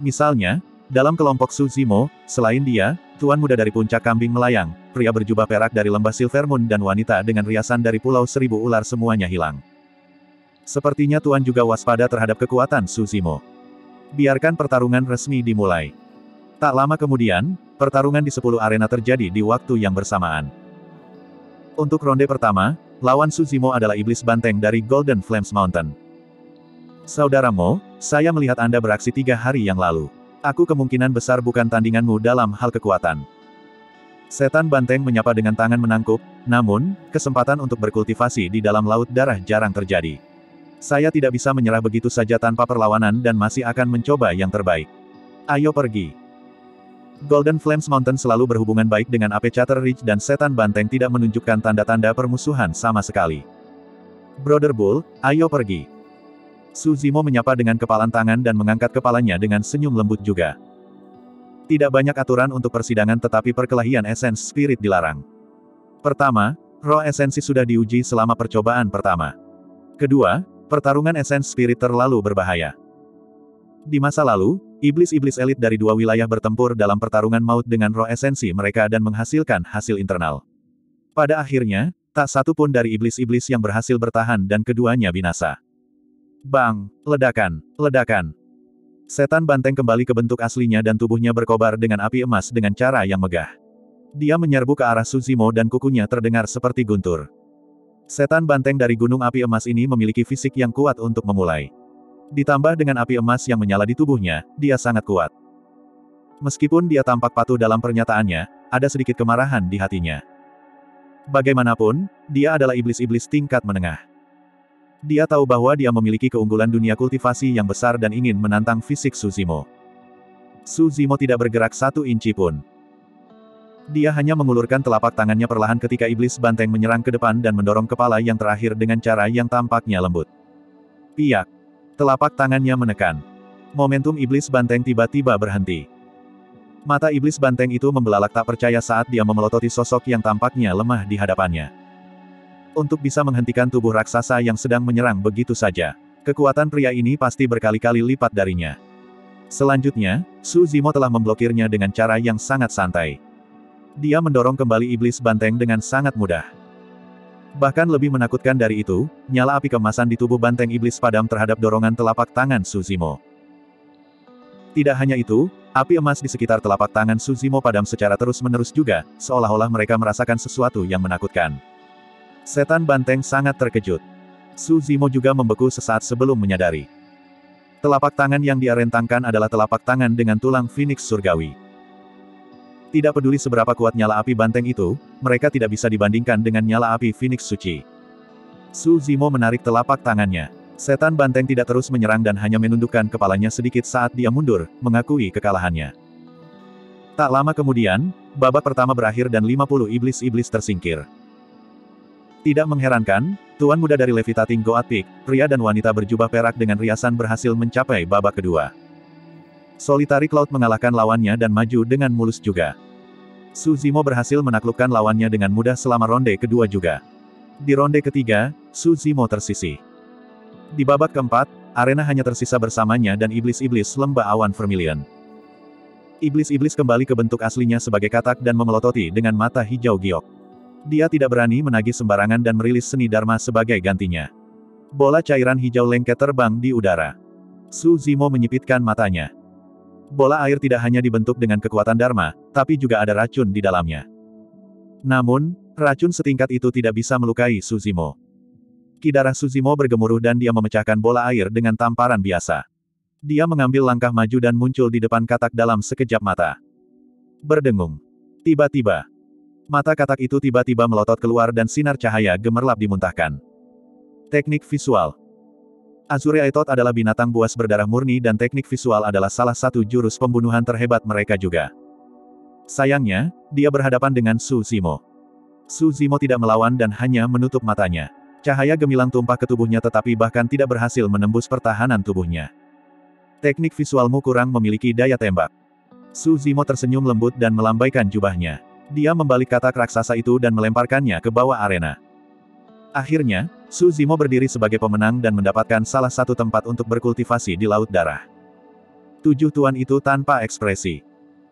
[SPEAKER 1] Misalnya, dalam kelompok Suzimo, selain dia, tuan muda dari puncak kambing melayang, pria berjubah perak dari lembah Silvermoon dan wanita dengan riasan dari pulau seribu ular semuanya hilang. Sepertinya tuan juga waspada terhadap kekuatan Suzimo. Biarkan pertarungan resmi dimulai. Tak lama kemudian, pertarungan di sepuluh arena terjadi di waktu yang bersamaan. Untuk ronde pertama, lawan Suzimo adalah iblis banteng dari Golden Flames Mountain. Saudara Mo, saya melihat Anda beraksi tiga hari yang lalu. Aku kemungkinan besar bukan tandinganmu dalam hal kekuatan. Setan banteng menyapa dengan tangan menangkup, namun, kesempatan untuk berkultivasi di dalam laut darah jarang terjadi. Saya tidak bisa menyerah begitu saja tanpa perlawanan dan masih akan mencoba yang terbaik. Ayo pergi. Golden Flames Mountain selalu berhubungan baik dengan Ape Chatter Ridge dan setan banteng tidak menunjukkan tanda-tanda permusuhan sama sekali. Brother Bull, ayo pergi. Suzimo menyapa dengan kepalan tangan dan mengangkat kepalanya dengan senyum lembut juga. Tidak banyak aturan untuk persidangan tetapi perkelahian esens spirit dilarang. Pertama, roh esensi sudah diuji selama percobaan pertama. Kedua, pertarungan esens spirit terlalu berbahaya. Di masa lalu, iblis-iblis elit dari dua wilayah bertempur dalam pertarungan maut dengan roh esensi mereka dan menghasilkan hasil internal. Pada akhirnya, tak satu pun dari iblis-iblis yang berhasil bertahan dan keduanya binasa. Bang! Ledakan! Ledakan! Setan banteng kembali ke bentuk aslinya dan tubuhnya berkobar dengan api emas dengan cara yang megah. Dia menyerbu ke arah Suzimo dan kukunya terdengar seperti guntur. Setan banteng dari gunung api emas ini memiliki fisik yang kuat untuk memulai. Ditambah dengan api emas yang menyala di tubuhnya, dia sangat kuat. Meskipun dia tampak patuh dalam pernyataannya, ada sedikit kemarahan di hatinya. Bagaimanapun, dia adalah iblis-iblis tingkat menengah. Dia tahu bahwa dia memiliki keunggulan dunia kultivasi yang besar dan ingin menantang fisik Suzimo. Suzimo tidak bergerak satu inci pun. Dia hanya mengulurkan telapak tangannya perlahan ketika iblis banteng menyerang ke depan dan mendorong kepala yang terakhir dengan cara yang tampaknya lembut. Piak. Telapak tangannya menekan. Momentum iblis banteng tiba-tiba berhenti. Mata iblis banteng itu membelalak tak percaya saat dia memelototi sosok yang tampaknya lemah di hadapannya. Untuk bisa menghentikan tubuh raksasa yang sedang menyerang begitu saja. Kekuatan pria ini pasti berkali-kali lipat darinya. Selanjutnya, Su Zimo telah memblokirnya dengan cara yang sangat santai. Dia mendorong kembali iblis banteng dengan sangat mudah. Bahkan lebih menakutkan dari itu, nyala api kemasan di tubuh banteng iblis padam terhadap dorongan telapak tangan Suzimo. Tidak hanya itu, api emas di sekitar telapak tangan Suzimo padam secara terus-menerus juga, seolah-olah mereka merasakan sesuatu yang menakutkan. Setan banteng sangat terkejut. Suzimo juga membeku sesaat sebelum menyadari. Telapak tangan yang dia rentangkan adalah telapak tangan dengan tulang Phoenix surgawi. Tidak peduli seberapa kuat nyala api banteng itu, mereka tidak bisa dibandingkan dengan nyala api Phoenix Suci. Su Zimo menarik telapak tangannya. Setan banteng tidak terus menyerang dan hanya menundukkan kepalanya sedikit saat dia mundur, mengakui kekalahannya. Tak lama kemudian, babak pertama berakhir dan 50 iblis-iblis tersingkir. Tidak mengherankan, tuan muda dari Levitating Goat Peak, pria dan wanita berjubah perak dengan riasan berhasil mencapai babak kedua. Solitary Cloud mengalahkan lawannya dan maju dengan mulus juga. Suzimo berhasil menaklukkan lawannya dengan mudah selama ronde kedua juga. Di ronde ketiga, Suzimo tersisi. Di babak keempat, arena hanya tersisa bersamanya dan iblis-iblis lembah awan vermilion. Iblis-iblis kembali ke bentuk aslinya sebagai katak dan memelototi dengan mata hijau giok. Dia tidak berani menagih sembarangan dan merilis seni Dharma sebagai gantinya. Bola cairan hijau lengket terbang di udara. Suzimo menyipitkan matanya. Bola air tidak hanya dibentuk dengan kekuatan Dharma, tapi juga ada racun di dalamnya. Namun, racun setingkat itu tidak bisa melukai Suzimo. Kidarah Suzimo bergemuruh dan dia memecahkan bola air dengan tamparan biasa. Dia mengambil langkah maju dan muncul di depan katak dalam sekejap mata. Berdengung. Tiba-tiba. Mata katak itu tiba-tiba melotot keluar dan sinar cahaya gemerlap dimuntahkan. Teknik visual. Azure Aethod adalah binatang buas berdarah murni dan teknik visual adalah salah satu jurus pembunuhan terhebat mereka juga. Sayangnya, dia berhadapan dengan Su Zimo. Su Zimo tidak melawan dan hanya menutup matanya. Cahaya gemilang tumpah ke tubuhnya tetapi bahkan tidak berhasil menembus pertahanan tubuhnya. Teknik visualmu kurang memiliki daya tembak. Su Zimo tersenyum lembut dan melambaikan jubahnya. Dia membalik katak raksasa itu dan melemparkannya ke bawah arena. Akhirnya, Su Zimo berdiri sebagai pemenang dan mendapatkan salah satu tempat untuk berkultivasi di Laut Darah. Tujuh tuan itu tanpa ekspresi.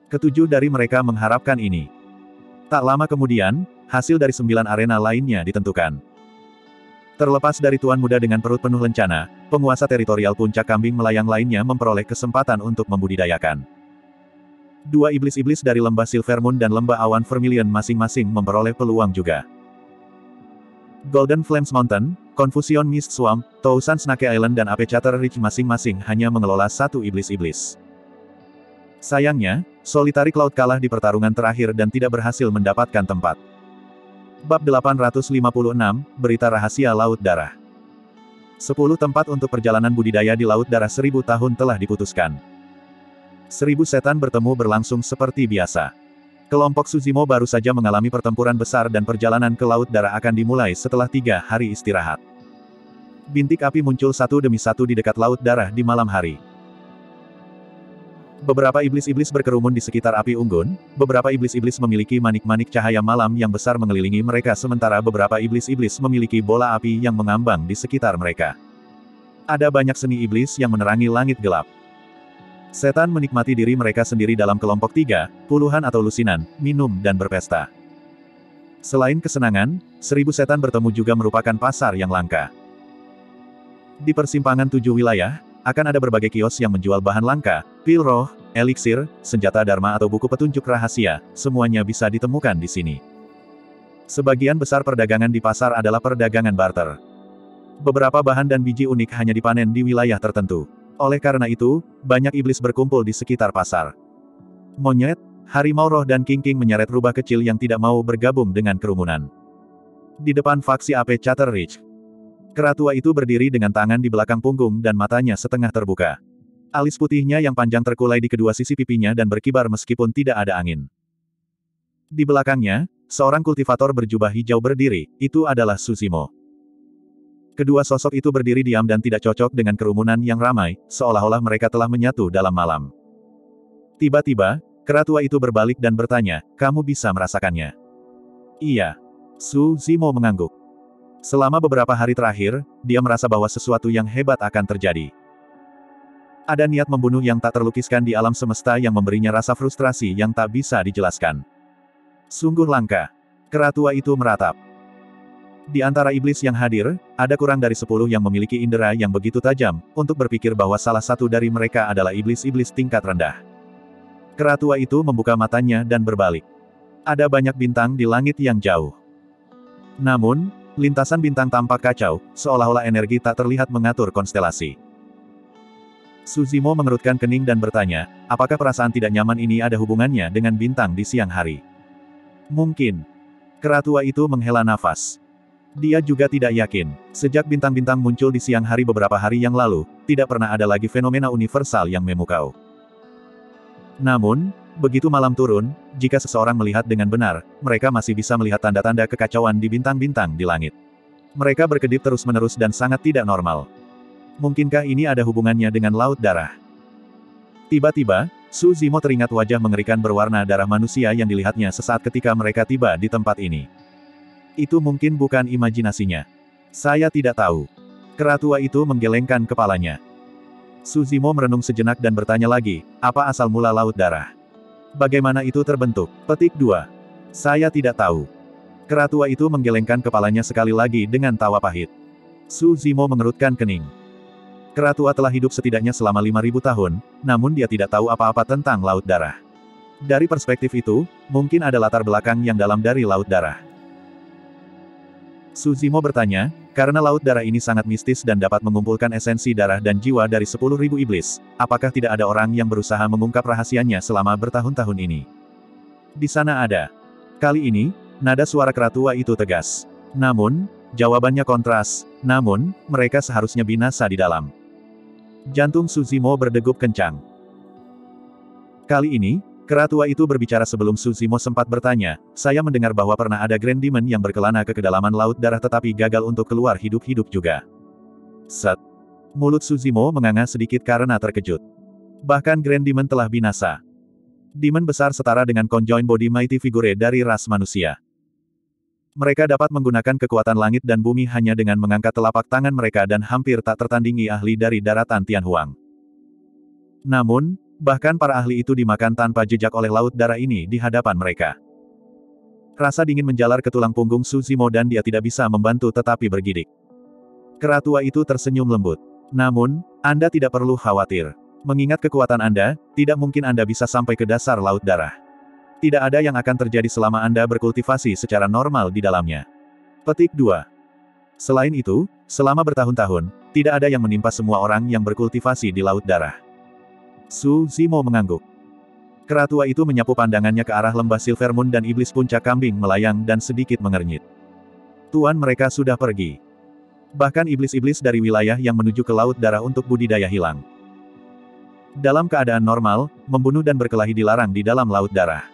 [SPEAKER 1] Ketujuh dari mereka mengharapkan ini. Tak lama kemudian, hasil dari sembilan arena lainnya ditentukan. Terlepas dari tuan muda dengan perut penuh lencana, penguasa teritorial puncak kambing melayang lainnya memperoleh kesempatan untuk membudidayakan. Dua iblis-iblis dari lembah Silvermoon dan lembah awan Vermilion masing-masing memperoleh peluang juga. Golden Flames Mountain, Confusion Mist Swamp, Tousan Snake Island dan Apechater Ridge masing-masing hanya mengelola satu iblis-iblis. Sayangnya, Solitary Cloud kalah di pertarungan terakhir dan tidak berhasil mendapatkan tempat. Bab 856, Berita Rahasia Laut Darah. Sepuluh tempat untuk perjalanan budidaya di Laut Darah seribu tahun telah diputuskan. Seribu setan bertemu berlangsung seperti biasa. Kelompok Suzimo baru saja mengalami pertempuran besar dan perjalanan ke Laut Darah akan dimulai setelah tiga hari istirahat. Bintik api muncul satu demi satu di dekat Laut Darah di malam hari. Beberapa iblis-iblis berkerumun di sekitar api unggun, beberapa iblis-iblis memiliki manik-manik cahaya malam yang besar mengelilingi mereka sementara beberapa iblis-iblis memiliki bola api yang mengambang di sekitar mereka. Ada banyak seni iblis yang menerangi langit gelap. Setan menikmati diri mereka sendiri dalam kelompok tiga, puluhan atau lusinan, minum dan berpesta. Selain kesenangan, seribu setan bertemu juga merupakan pasar yang langka. Di persimpangan tujuh wilayah, akan ada berbagai kios yang menjual bahan langka, pil roh, eliksir, senjata dharma atau buku petunjuk rahasia, semuanya bisa ditemukan di sini. Sebagian besar perdagangan di pasar adalah perdagangan barter. Beberapa bahan dan biji unik hanya dipanen di wilayah tertentu. Oleh karena itu, banyak iblis berkumpul di sekitar pasar. Monyet, harimau roh dan king-king menyeret rubah kecil yang tidak mau bergabung dengan kerumunan. Di depan faksi AP Chatter Ridge, keratua itu berdiri dengan tangan di belakang punggung dan matanya setengah terbuka. Alis putihnya yang panjang terkulai di kedua sisi pipinya dan berkibar meskipun tidak ada angin. Di belakangnya, seorang kultivator berjubah hijau berdiri, itu adalah Susimo. Kedua sosok itu berdiri diam dan tidak cocok dengan kerumunan yang ramai, seolah-olah mereka telah menyatu dalam malam. Tiba-tiba, keratua itu berbalik dan bertanya, kamu bisa merasakannya? Iya. Su Zimo mengangguk. Selama beberapa hari terakhir, dia merasa bahwa sesuatu yang hebat akan terjadi. Ada niat membunuh yang tak terlukiskan di alam semesta yang memberinya rasa frustrasi yang tak bisa dijelaskan. Sungguh langka. Keratua itu meratap. Di antara iblis yang hadir, ada kurang dari sepuluh yang memiliki indera yang begitu tajam, untuk berpikir bahwa salah satu dari mereka adalah iblis-iblis tingkat rendah. Keratua itu membuka matanya dan berbalik. Ada banyak bintang di langit yang jauh. Namun, lintasan bintang tampak kacau, seolah-olah energi tak terlihat mengatur konstelasi. Suzimo mengerutkan kening dan bertanya, apakah perasaan tidak nyaman ini ada hubungannya dengan bintang di siang hari? Mungkin. Keratua itu menghela nafas. Dia juga tidak yakin. Sejak bintang-bintang muncul di siang hari beberapa hari yang lalu, tidak pernah ada lagi fenomena universal yang memukau. Namun, begitu malam turun, jika seseorang melihat dengan benar, mereka masih bisa melihat tanda-tanda kekacauan di bintang-bintang di langit. Mereka berkedip terus-menerus dan sangat tidak normal. Mungkinkah ini ada hubungannya dengan laut darah? Tiba-tiba, Su Zimo teringat wajah mengerikan berwarna darah manusia yang dilihatnya sesaat ketika mereka tiba di tempat ini. Itu mungkin bukan imajinasinya. Saya tidak tahu. Keratua itu menggelengkan kepalanya. Su Zimo merenung sejenak dan bertanya lagi, apa asal mula laut darah? Bagaimana itu terbentuk? Petik 2. Saya tidak tahu. Keratua itu menggelengkan kepalanya sekali lagi dengan tawa pahit. Su Zimo mengerutkan kening. Keratua telah hidup setidaknya selama 5000 tahun, namun dia tidak tahu apa-apa tentang Laut Darah. Dari perspektif itu, mungkin ada latar belakang yang dalam dari Laut Darah. Suzimo bertanya, karena Laut Darah ini sangat mistis dan dapat mengumpulkan esensi darah dan jiwa dari 10.000 iblis, apakah tidak ada orang yang berusaha mengungkap rahasianya selama bertahun-tahun ini? Di sana ada. Kali ini, nada suara keratua itu tegas. Namun, jawabannya kontras, namun, mereka seharusnya binasa di dalam. Jantung Suzimo berdegup kencang. Kali ini, keratua itu berbicara sebelum Suzimo sempat bertanya, saya mendengar bahwa pernah ada Grand Demon yang berkelana ke kedalaman laut darah tetapi gagal untuk keluar hidup-hidup juga. Set. Mulut Suzimo menganga sedikit karena terkejut. Bahkan Grand Demon telah binasa. Demon besar setara dengan conjoined body mighty figure dari ras manusia. Mereka dapat menggunakan kekuatan langit dan bumi hanya dengan mengangkat telapak tangan mereka dan hampir tak tertandingi ahli dari daratan Tianhuang. Namun, bahkan para ahli itu dimakan tanpa jejak oleh laut darah ini di hadapan mereka. Rasa dingin menjalar ke tulang punggung Su Zimo dan dia tidak bisa membantu tetapi bergidik. Keratua itu tersenyum lembut. Namun, Anda tidak perlu khawatir. Mengingat kekuatan Anda, tidak mungkin Anda bisa sampai ke dasar laut darah. Tidak ada yang akan terjadi selama Anda berkultivasi secara normal di dalamnya. Petik 2. Selain itu, selama bertahun-tahun, tidak ada yang menimpa semua orang yang berkultivasi di Laut Darah. Su Zimo mengangguk. Keratua itu menyapu pandangannya ke arah lembah Silvermoon dan iblis puncak kambing melayang dan sedikit mengernyit. Tuan mereka sudah pergi. Bahkan iblis-iblis dari wilayah yang menuju ke Laut Darah untuk budidaya hilang. Dalam keadaan normal, membunuh dan berkelahi dilarang di dalam Laut Darah.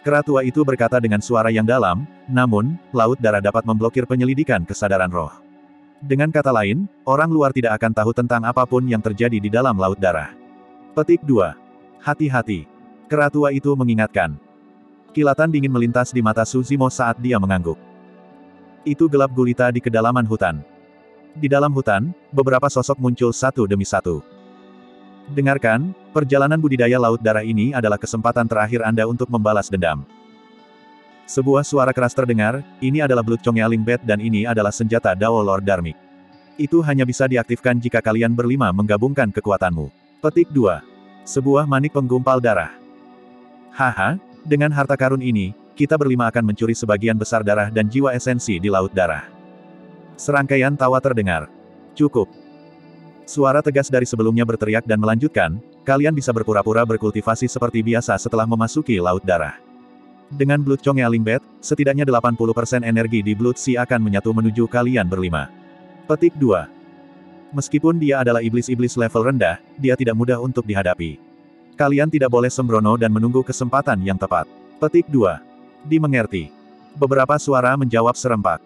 [SPEAKER 1] Keratua itu berkata dengan suara yang dalam, namun, laut darah dapat memblokir penyelidikan kesadaran roh. Dengan kata lain, orang luar tidak akan tahu tentang apa pun yang terjadi di dalam laut darah. Petik 2. Hati-hati. Keratua itu mengingatkan. Kilatan dingin melintas di mata Suzimo saat dia mengangguk. Itu gelap gulita di kedalaman hutan. Di dalam hutan, beberapa sosok muncul satu demi satu. Dengarkan, perjalanan budidaya laut darah ini adalah kesempatan terakhir Anda untuk membalas dendam. Sebuah suara keras terdengar, ini adalah Blood Chongyaling Bed dan ini adalah senjata Dao Lord Dharmic. Itu hanya bisa diaktifkan jika kalian berlima menggabungkan kekuatanmu. Petik 2. Sebuah manik penggumpal darah. Haha, dengan harta karun ini, kita berlima akan mencuri sebagian besar darah dan jiwa esensi di laut darah. Serangkaian tawa terdengar. Cukup. Suara tegas dari sebelumnya berteriak dan melanjutkan, kalian bisa berpura-pura berkultivasi seperti biasa setelah memasuki laut darah. Dengan Blood Chong Yaling Bed, setidaknya 80% energi di Blood Sea akan menyatu menuju kalian berlima. Petik 2. Meskipun dia adalah iblis-iblis level rendah, dia tidak mudah untuk dihadapi. Kalian tidak boleh sembrono dan menunggu kesempatan yang tepat. Petik 2. Dimengerti. Beberapa suara menjawab serempak.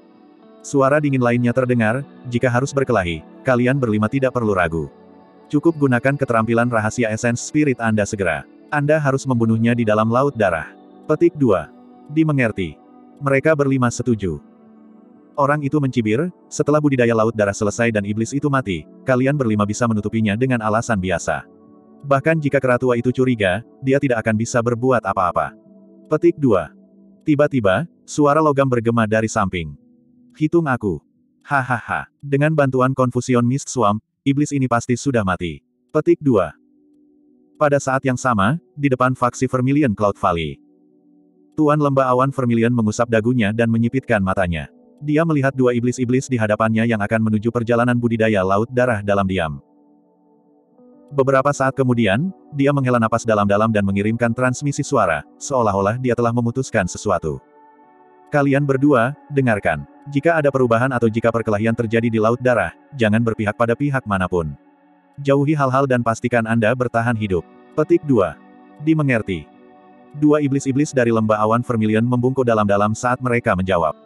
[SPEAKER 1] Suara dingin lainnya terdengar, jika harus berkelahi, kalian berlima tidak perlu ragu. Cukup gunakan keterampilan rahasia esens spirit Anda segera. Anda harus membunuhnya di dalam laut darah. Petik 2. Dimengerti. Mereka berlima setuju. Orang itu mencibir, setelah budidaya laut darah selesai dan iblis itu mati, kalian berlima bisa menutupinya dengan alasan biasa. Bahkan jika keratua itu curiga, dia tidak akan bisa berbuat apa-apa. Petik 2. Tiba-tiba, suara logam bergema dari samping. Hitung aku. Hahaha. Dengan bantuan Confusion Mist Swamp, iblis ini pasti sudah mati. Petik 2. Pada saat yang sama, di depan faksi Vermilion Cloud Valley. Tuan lembah awan Vermilion mengusap dagunya dan menyipitkan matanya. Dia melihat dua iblis-iblis di hadapannya yang akan menuju perjalanan budidaya laut darah dalam diam. Beberapa saat kemudian, dia menghela napas dalam-dalam dan mengirimkan transmisi suara, seolah-olah dia telah memutuskan sesuatu. Kalian berdua, dengarkan. Jika ada perubahan atau jika perkelahian terjadi di Laut Darah, jangan berpihak pada pihak mana pun. Jauhi hal-hal dan pastikan Anda bertahan hidup. Petik 2. Dimengerti. Dua iblis-iblis dari lembah awan Vermilion membungkuk dalam-dalam saat mereka menjawab.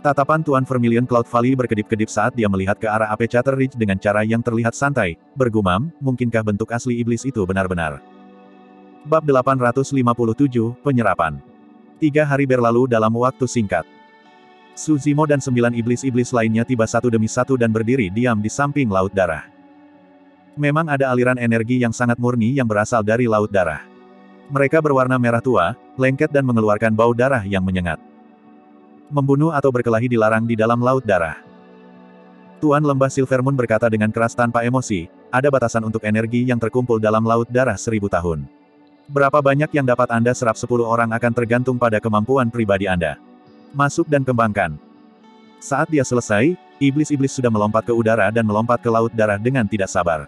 [SPEAKER 1] Tatapan Tuan Vermilion Cloud Valley berkedip-kedip saat dia melihat ke arah Apechater Ridge dengan cara yang terlihat santai, bergumam, mungkinkah bentuk asli iblis itu benar-benar. Bab 857, Penyerapan Tiga hari berlalu dalam waktu singkat. Suzimo dan sembilan iblis-iblis lainnya tiba satu demi satu dan berdiri diam di samping Laut Darah. Memang ada aliran energi yang sangat murni yang berasal dari Laut Darah. Mereka berwarna merah tua, lengket dan mengeluarkan bau darah yang menyengat. Membunuh atau berkelahi dilarang di dalam Laut Darah. Tuan Lembah Silvermoon berkata dengan keras tanpa emosi, ada batasan untuk energi yang terkumpul dalam Laut Darah seribu tahun. Berapa banyak yang dapat Anda serap 10 orang akan tergantung pada kemampuan pribadi Anda. Masuk dan kembangkan. Saat dia selesai, iblis-iblis sudah melompat ke udara dan melompat ke laut darah dengan tidak sabar.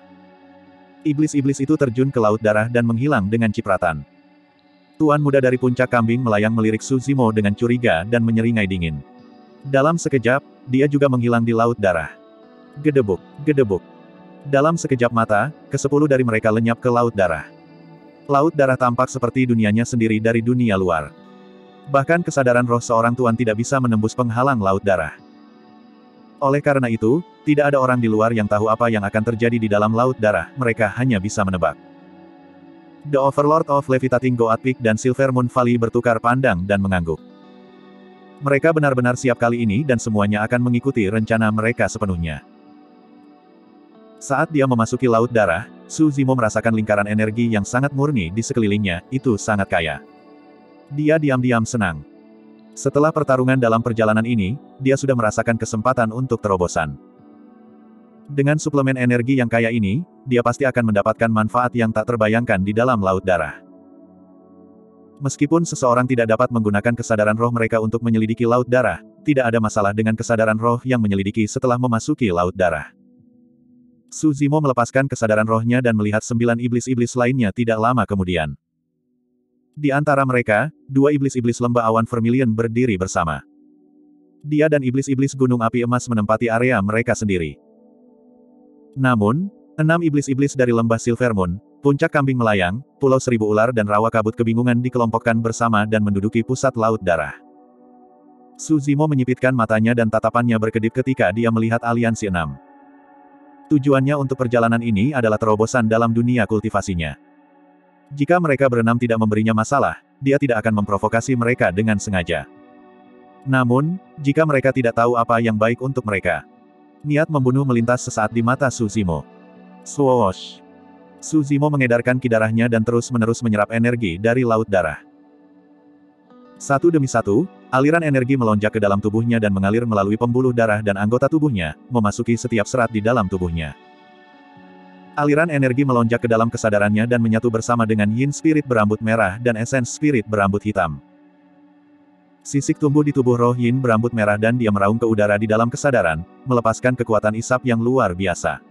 [SPEAKER 1] Iblis-iblis itu terjun ke laut darah dan menghilang dengan cipratan. Tuan muda dari puncak kambing melayang melirik Suzimo dengan curiga dan menyeringai dingin. Dalam sekejap, dia juga menghilang di laut darah. Gedebuk, gedebuk. Dalam sekejap mata, kesepuluh dari mereka lenyap ke laut darah. Laut darah tampak seperti dunianya sendiri dari dunia luar. Bahkan kesadaran roh seorang tuan tidak bisa menembus penghalang laut darah. Oleh karena itu, tidak ada orang di luar yang tahu apa yang akan terjadi di dalam laut darah, mereka hanya bisa menebak. The Overlord of Levitating God Peak dan Silver Moon Valley bertukar pandang dan mengangguk. Mereka benar-benar siap kali ini dan semuanya akan mengikuti rencana mereka sepenuhnya. Saat dia memasuki Laut Darah, Su Zimo merasakan lingkaran energi yang sangat murni di sekelilingnya, itu sangat kaya. Dia diam-diam senang. Setelah pertarungan dalam perjalanan ini, dia sudah merasakan kesempatan untuk terobosan. Dengan suplemen energi yang kaya ini, dia pasti akan mendapatkan manfaat yang tak terbayangkan di dalam Laut Darah. Meskipun seseorang tidak dapat menggunakan kesadaran roh mereka untuk menyelidiki Laut Darah, tidak ada masalah dengan kesadaran roh yang menyelidiki setelah memasuki Laut Darah. Suzimo melepaskan kesadaran rohnya dan melihat sembilan iblis-iblis lainnya tidak lama kemudian. Di antara mereka, dua iblis-iblis lembah awan Vermilion berdiri bersama. Dia dan iblis-iblis gunung api emas menempati area mereka sendiri. Namun, enam iblis-iblis dari lembah Silvermoon, puncak kambing melayang, pulau seribu ular dan rawa kabut kebingungan dikelompokkan bersama dan menduduki pusat laut darah. Suzimo menyipitkan matanya dan tatapannya berkedip ketika dia melihat aliansi enam. Tujuannya untuk perjalanan ini adalah terobosan dalam dunia kultivasinya. Jika mereka berenam tidak memberinya masalah, dia tidak akan memprovokasi mereka dengan sengaja. Namun, jika mereka tidak tahu apa yang baik untuk mereka, niat membunuh melintas sesaat di mata Suzimo. Swoosh! Suzimo mengedarkan kidarahnya dan terus-menerus menyerap energi dari laut darah. Satu demi satu, aliran energi melonjak ke dalam tubuhnya dan mengalir melalui pembuluh darah dan anggota tubuhnya, memasuki setiap serat di dalam tubuhnya. Aliran energi melonjak ke dalam kesadarannya dan menyatu bersama dengan Yin Spirit berambut merah dan Essence Spirit berambut hitam. Sisik tumbuh di tubuh roh Yin berambut merah dan dia meraung ke udara di dalam kesadaran, melepaskan kekuatan isap yang luar biasa.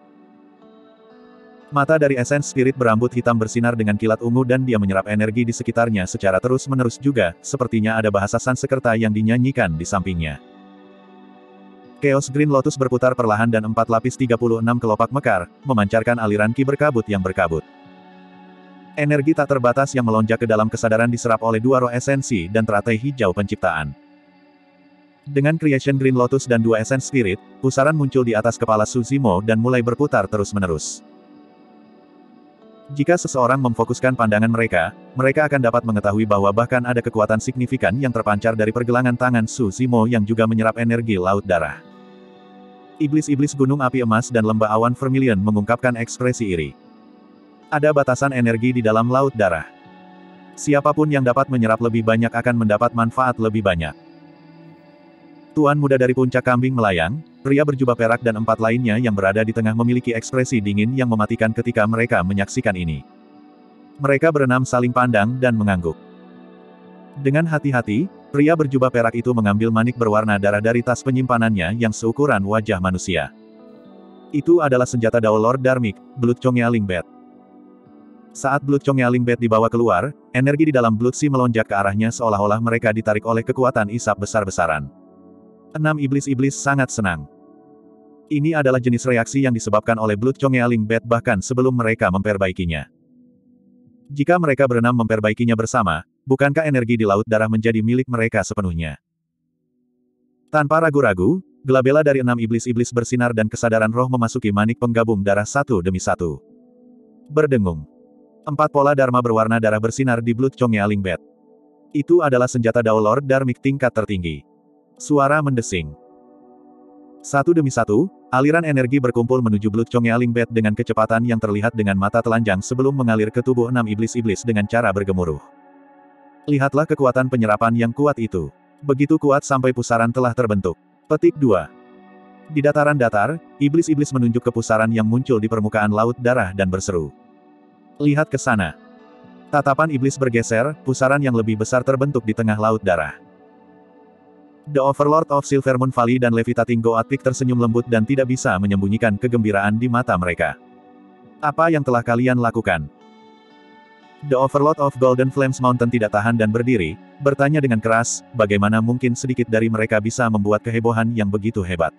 [SPEAKER 1] Mata dari Essence Spirit berambut hitam bersinar dengan kilat ungu dan dia menyerap energi di sekitarnya secara terus-menerus juga, sepertinya ada bahasa Sanskerta yang dinyanyikan di sampingnya. Chaos Green Lotus berputar perlahan dan empat lapis 36 kelopak mekar, memancarkan aliran ki berkabut yang berkabut. Energi tak terbatas yang melonjak ke dalam kesadaran diserap oleh dua roh esensi dan teratai hijau penciptaan. Dengan Creation Green Lotus dan dua Essence Spirit, pusaran muncul di atas kepala Suzimo dan mulai berputar terus-menerus. Jika seseorang memfokuskan pandangan mereka, mereka akan dapat mengetahui bahwa bahkan ada kekuatan signifikan yang terpancar dari pergelangan tangan Su Zimo yang juga menyerap energi laut darah. Iblis-iblis gunung api emas dan lembah awan vermilion mengungkapkan ekspresi iri. Ada batasan energi di dalam laut darah. Siapa pun yang dapat menyerap lebih banyak akan mendapat manfaat lebih banyak. Tuan muda dari puncak kambing melayang, Pria berjubah perak dan empat lainnya yang berada di tengah memiliki ekspresi dingin yang mematikan ketika mereka menyaksikan ini. Mereka berenam saling pandang dan mengangguk. Dengan hati-hati, pria berjubah perak itu mengambil manik berwarna darah dari tas penyimpanannya yang seukuran wajah manusia. Itu adalah senjata Dao Lord Dharmik, Blood Chongyaling Bat. Saat Blood Chongyaling Bat dibawa keluar, energi di dalam Blood Sea melonjak ke arahnya seolah-olah mereka ditarik oleh kekuatan isap besar-besaran. Enam iblis-iblis sangat senang. Ini adalah jenis reaksi yang disebabkan oleh Blood Chongealing Bat bahkan sebelum mereka memperbaikinya. Jika mereka berenam memperbaikinya bersama, bukankah energi di laut darah menjadi milik mereka sepenuhnya? Tanpa ragu-ragu, gelabela dari enam iblis-iblis bersinar dan kesadaran roh memasuki manik penggabung darah satu demi satu. Berdengung. Empat pola Dharma berwarna darah bersinar di Blood Chongealing Bat. Itu adalah senjata Dao Lord Dharmik tingkat tertinggi. Suara mendesing. Satu demi satu, aliran energi berkumpul menuju Blood Chongealing Bed dengan kecepatan yang terlihat dengan mata telanjang sebelum mengalir ke tubuh enam iblis-iblis dengan cara bergemuruh. Lihatlah kekuatan penyerapan yang kuat itu. Begitu kuat sampai pusaran telah terbentuk. Petik 2. Di dataran datar, iblis-iblis menunjuk ke pusaran yang muncul di permukaan laut darah dan berseru. Lihat ke sana. Tatapan iblis bergeser, pusaran yang lebih besar terbentuk di tengah laut darah. The Overlord of Silvermoon Valley dan Levitating Goat Peak tersenyum lembut dan tidak bisa menyembunyikan kegembiraan di mata mereka. Apa yang telah kalian lakukan? The Overlord of Golden Flames Mountain tidak tahan dan berdiri, bertanya dengan keras, bagaimana mungkin sedikit dari mereka bisa membuat kehebohan yang begitu hebat.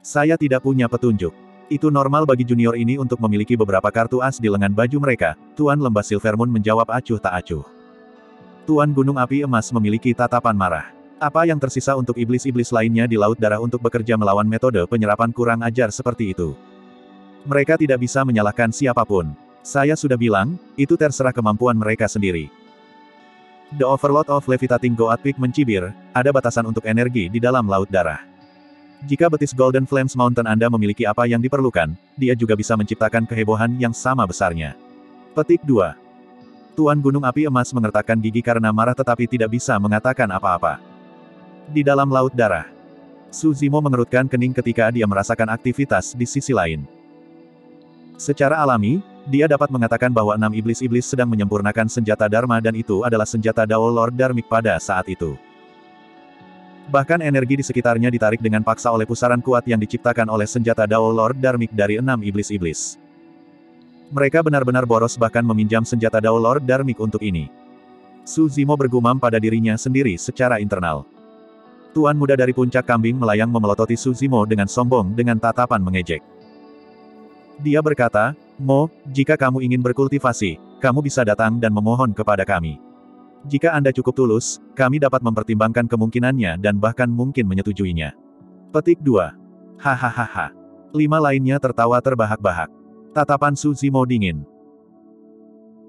[SPEAKER 1] Saya tidak punya petunjuk. Itu normal bagi junior ini untuk memiliki beberapa kartu as di lengan baju mereka, Tuan Lembah Silvermoon menjawab acuh tak acuh. Tuan Gunung Api Emas memiliki tatapan marah. Apa yang tersisa untuk iblis-iblis lainnya di Laut Darah untuk bekerja melawan metode penyerapan kurang ajar seperti itu? Mereka tidak bisa menyalahkan siapa pun. Saya sudah bilang, itu terserah kemampuan mereka sendiri. The Overlord of Levitating Goat Peak mencibir, ada batasan untuk energi di dalam Laut Darah. Jika betis Golden Flames Mountain Anda memiliki apa yang diperlukan, dia juga bisa menciptakan kehebohan yang sama besarnya. Petik 2. Tuan Gunung Api Emas mengertakkan gigi karena marah tetapi tidak bisa mengatakan apa-apa. Di dalam laut darah. Suzimo mengerutkan kening ketika dia merasakan aktivitas di sisi lain. Secara alami, dia dapat mengatakan bahwa enam iblis-iblis sedang menyempurnakan senjata Dharma dan itu adalah senjata Dao Lord Dharmik pada saat itu. Bahkan energi di sekitarnya ditarik dengan paksa oleh pusaran kuat yang diciptakan oleh senjata Dao Lord Dharmik dari enam iblis-iblis. Mereka benar-benar boros bahkan meminjam senjata Dao Lord Dharmik untuk ini. Suzimo bergumam pada dirinya sendiri secara internal. Tuan muda dari puncak kambing melayang memelototi Suzimo dengan sombong dengan tatapan mengejek. Dia berkata, Mo, jika kamu ingin berkultivasi, kamu bisa datang dan memohon kepada kami. Jika Anda cukup tulus, kami dapat mempertimbangkan kemungkinannya dan bahkan mungkin menyetujuinya. Petik 2. Hahaha. Lima lainnya tertawa terbahak-bahak. Tatapan Suzimo dingin.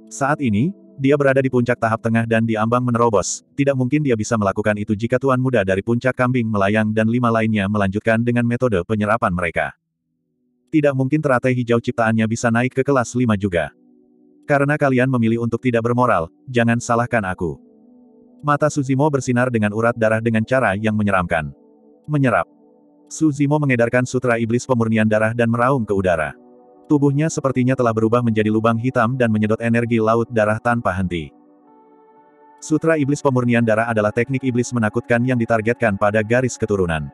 [SPEAKER 1] Saat ini, dia berada di puncak tahap tengah dan diambang menerobos, tidak mungkin dia bisa melakukan itu jika tuan muda dari puncak kambing melayang dan lima lainnya melanjutkan dengan metode penyerapan mereka. Tidak mungkin teratai hijau ciptaannya bisa naik ke kelas lima juga. Karena kalian memilih untuk tidak bermoral, jangan salahkan aku. Mata Suzimo bersinar dengan urat darah dengan cara yang menyeramkan. Menyerap. Suzimo mengedarkan sutra iblis pemurnian darah dan meraung ke udara. Tubuhnya sepertinya telah berubah menjadi lubang hitam dan menyedot energi laut darah tanpa henti. Sutra Iblis Pemurnian Darah adalah teknik iblis menakutkan yang ditargetkan pada garis keturunan.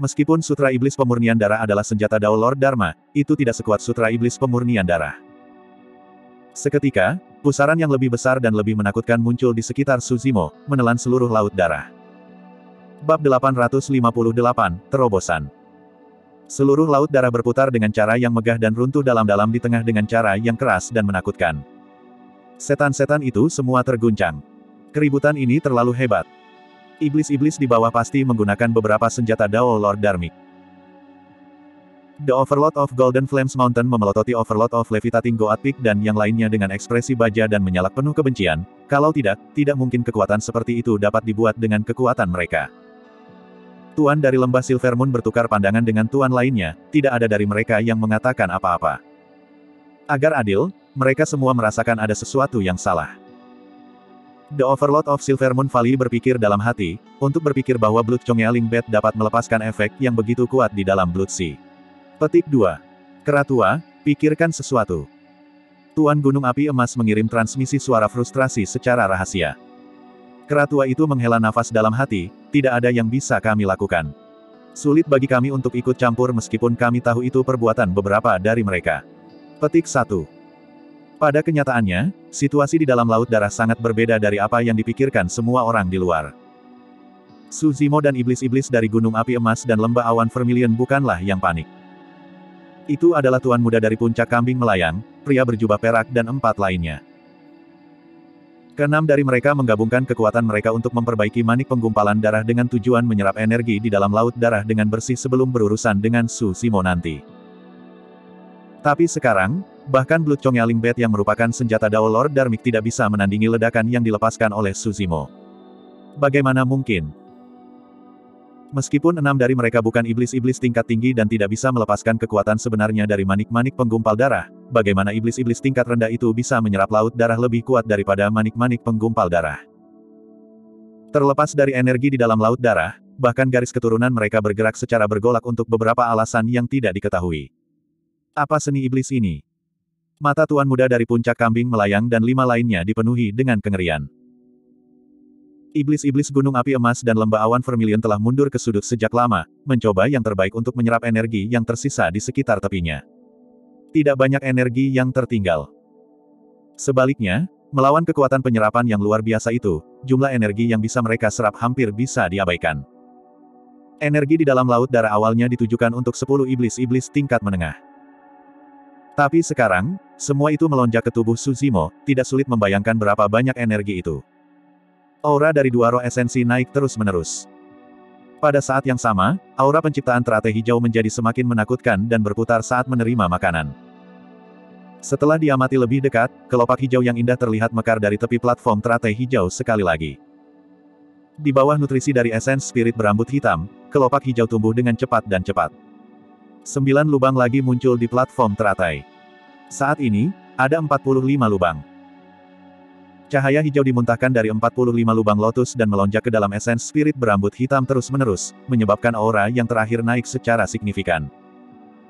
[SPEAKER 1] Meskipun Sutra Iblis Pemurnian Darah adalah senjata Dao Lord Dharma, itu tidak sekuat Sutra Iblis Pemurnian Darah. Seketika, pusaran yang lebih besar dan lebih menakutkan muncul di sekitar Suzimo, menelan seluruh laut darah. Bab 858, Terobosan Seluruh laut darah berputar dengan cara yang megah dan runtuh dalam-dalam di tengah dengan cara yang keras dan menakutkan. Setan-setan itu semua terguncang. Keributan ini terlalu hebat. Iblis-iblis di bawah pasti menggunakan beberapa senjata Dao Lord Dharmic. The Overlord of Golden Flames Mountain memelototi Overlord of Levitating Goat Peak dan yang lainnya dengan ekspresi baja dan menyalak penuh kebencian, kalau tidak, tidak mungkin kekuatan seperti itu dapat dibuat dengan kekuatan mereka. Tuan dari lembah Silvermoon bertukar pandangan dengan tuan lainnya, tidak ada dari mereka yang mengatakan apa-apa. Agar adil, mereka semua merasakan ada sesuatu yang salah. The Overlord of Silvermoon Valley berpikir dalam hati, untuk berpikir bahwa Blood Chongealing Bed dapat melepaskan efek yang begitu kuat di dalam Blood Sea. Petik 2. Keratua, pikirkan sesuatu. Tuan Gunung Api Emas mengirim transmisi suara frustrasi secara rahasia. Keratua itu menghela nafas dalam hati, tidak ada yang bisa kami lakukan. Sulit bagi kami untuk ikut campur meskipun kami tahu itu perbuatan beberapa dari mereka. Petik 1. Pada kenyataannya, situasi di dalam laut darah sangat berbeda dari apa yang dipikirkan semua orang di luar. Suzimo dan iblis-iblis dari Gunung Api Emas dan Lembah Awan Vermilion bukanlah yang panik. Itu adalah tuan muda dari puncak kambing melayang, pria berjubah perak dan empat lainnya. Keenam dari mereka menggabungkan kekuatan mereka untuk memperbaiki manik penggumpalan darah dengan tujuan menyerap energi di dalam laut darah dengan bersih sebelum berurusan dengan Su Simo nanti. Tapi sekarang, bahkan Blood Chongealing Bed yang merupakan senjata Dao Lord Dharmic tidak bisa menandingi ledakan yang dilepaskan oleh Suzimo. Bagaimana mungkin? Meskipun enam dari mereka bukan iblis-iblis tingkat tinggi dan tidak bisa melepaskan kekuatan sebenarnya dari manik-manik penggumpal darah, bagaimana iblis-iblis tingkat rendah itu bisa menyerap laut darah lebih kuat daripada manik-manik penggumpal darah? Terlepas dari energi di dalam laut darah, bahkan garis keturunan mereka bergerak secara bergolak untuk beberapa alasan yang tidak diketahui. Apa seni iblis ini? Mata tuan muda dari puncak kambing melayang dan lima lainnya dipenuhi dengan kengerian. Iblis-iblis gunung api emas dan lembah awan vermilion telah mundur ke sudut sejak lama, mencoba yang terbaik untuk menyerap energi yang tersisa di sekitar tepinya. Tidak banyak energi yang tertinggal. Sebaliknya, melawan kekuatan penyerapan yang luar biasa itu, jumlah energi yang bisa mereka serap hampir bisa diabaikan. Energi di dalam laut darah awalnya ditujukan untuk 10 iblis-iblis tingkat menengah. Tapi sekarang, semua itu melonjak ke tubuh Suzimo, tidak sulit membayangkan berapa banyak energi itu. Aura dari dua roh esensi naik terus-menerus. Pada saat yang sama, aura penciptaan teratai hijau menjadi semakin menakutkan dan berputar saat menerima makanan. Setelah diamati lebih dekat, kelopak hijau yang indah terlihat mekar dari tepi platform teratai hijau sekali lagi. Di bawah nutrisi dari esens spirit berambut hitam, kelopak hijau tumbuh dengan cepat dan cepat. Sembilan lubang lagi muncul di platform teratai. Saat ini, ada 45 lubang. Cahaya hijau dimuntahkan dari 45 lubang lotus dan melonjak ke dalam esens spirit berambut hitam terus-menerus, menyebabkan aura yang terakhir naik secara signifikan.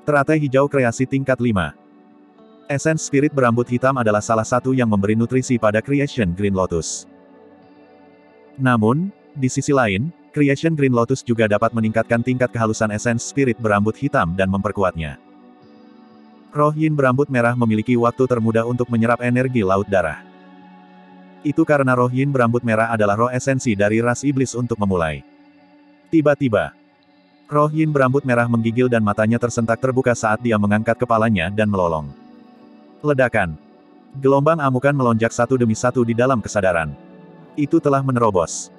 [SPEAKER 1] Teratai hijau kreasi tingkat 5. Esens spirit berambut hitam adalah salah satu yang memberi nutrisi pada Creation Green Lotus. Namun, di sisi lain, Creation Green Lotus juga dapat meningkatkan tingkat kehalusan esens spirit berambut hitam dan memperkuatnya. Roh Yin berambut merah memiliki waktu termudah untuk menyerap energi laut darah. Itu karena roh Yin berambut merah adalah roh esensi dari ras iblis untuk memulai. Tiba-tiba, roh Yin berambut merah menggigil dan matanya tersentak terbuka saat dia mengangkat kepalanya dan melolong. Ledakan. Gelombang amukan melonjak satu demi satu di dalam kesadaran. Itu telah menerobos.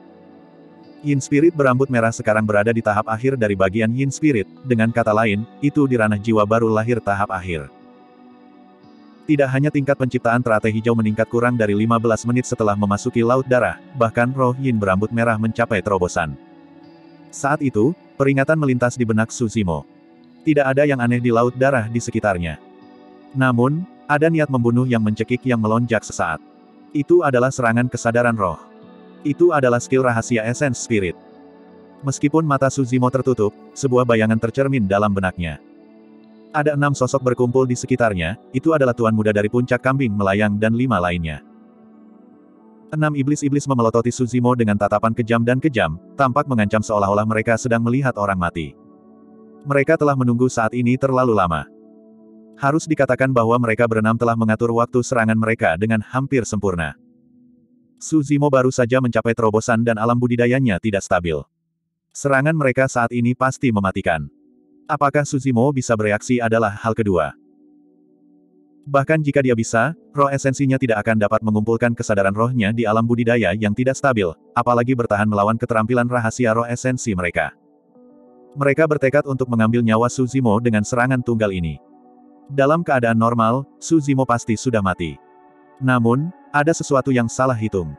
[SPEAKER 1] Yin Spirit berambut merah sekarang berada di tahap akhir dari bagian Yin Spirit, dengan kata lain, itu di ranah jiwa baru lahir tahap akhir. Tidak hanya tingkat penciptaan teratai hijau meningkat kurang dari 15 menit setelah memasuki Laut Darah, bahkan roh Yin berambut merah mencapai terobosan. Saat itu, peringatan melintas di benak Susimo. Tidak ada yang aneh di Laut Darah di sekitarnya. Namun, ada niat membunuh yang mencekik yang melonjak sesaat. Itu adalah serangan kesadaran roh. Itu adalah skill rahasia Essence Spirit. Meskipun mata Suzimo tertutup, sebuah bayangan tercermin dalam benaknya. Ada enam sosok berkumpul di sekitarnya, itu adalah tuan muda dari puncak kambing melayang dan lima lainnya. Enam iblis-iblis memelototi Suzimo dengan tatapan kejam dan kejam, tampak mengancam seolah-olah mereka sedang melihat orang mati. Mereka telah menunggu saat ini terlalu lama. Harus dikatakan bahwa mereka berenam telah mengatur waktu serangan mereka dengan hampir sempurna. Suzimo baru saja mencapai terobosan dan alam budidayanya tidak stabil. Serangan mereka saat ini pasti mematikan. Apakah Suzimo bisa bereaksi adalah hal kedua. Bahkan jika dia bisa, roh esensinya tidak akan dapat mengumpulkan kesadaran rohnya di alam budidaya yang tidak stabil, apalagi bertahan melawan keterampilan rahasia roh esensi mereka. Mereka bertekad untuk mengambil nyawa Suzimo dengan serangan tunggal ini. Dalam keadaan normal, Suzimo pasti sudah mati. Namun, ada sesuatu yang salah hitung.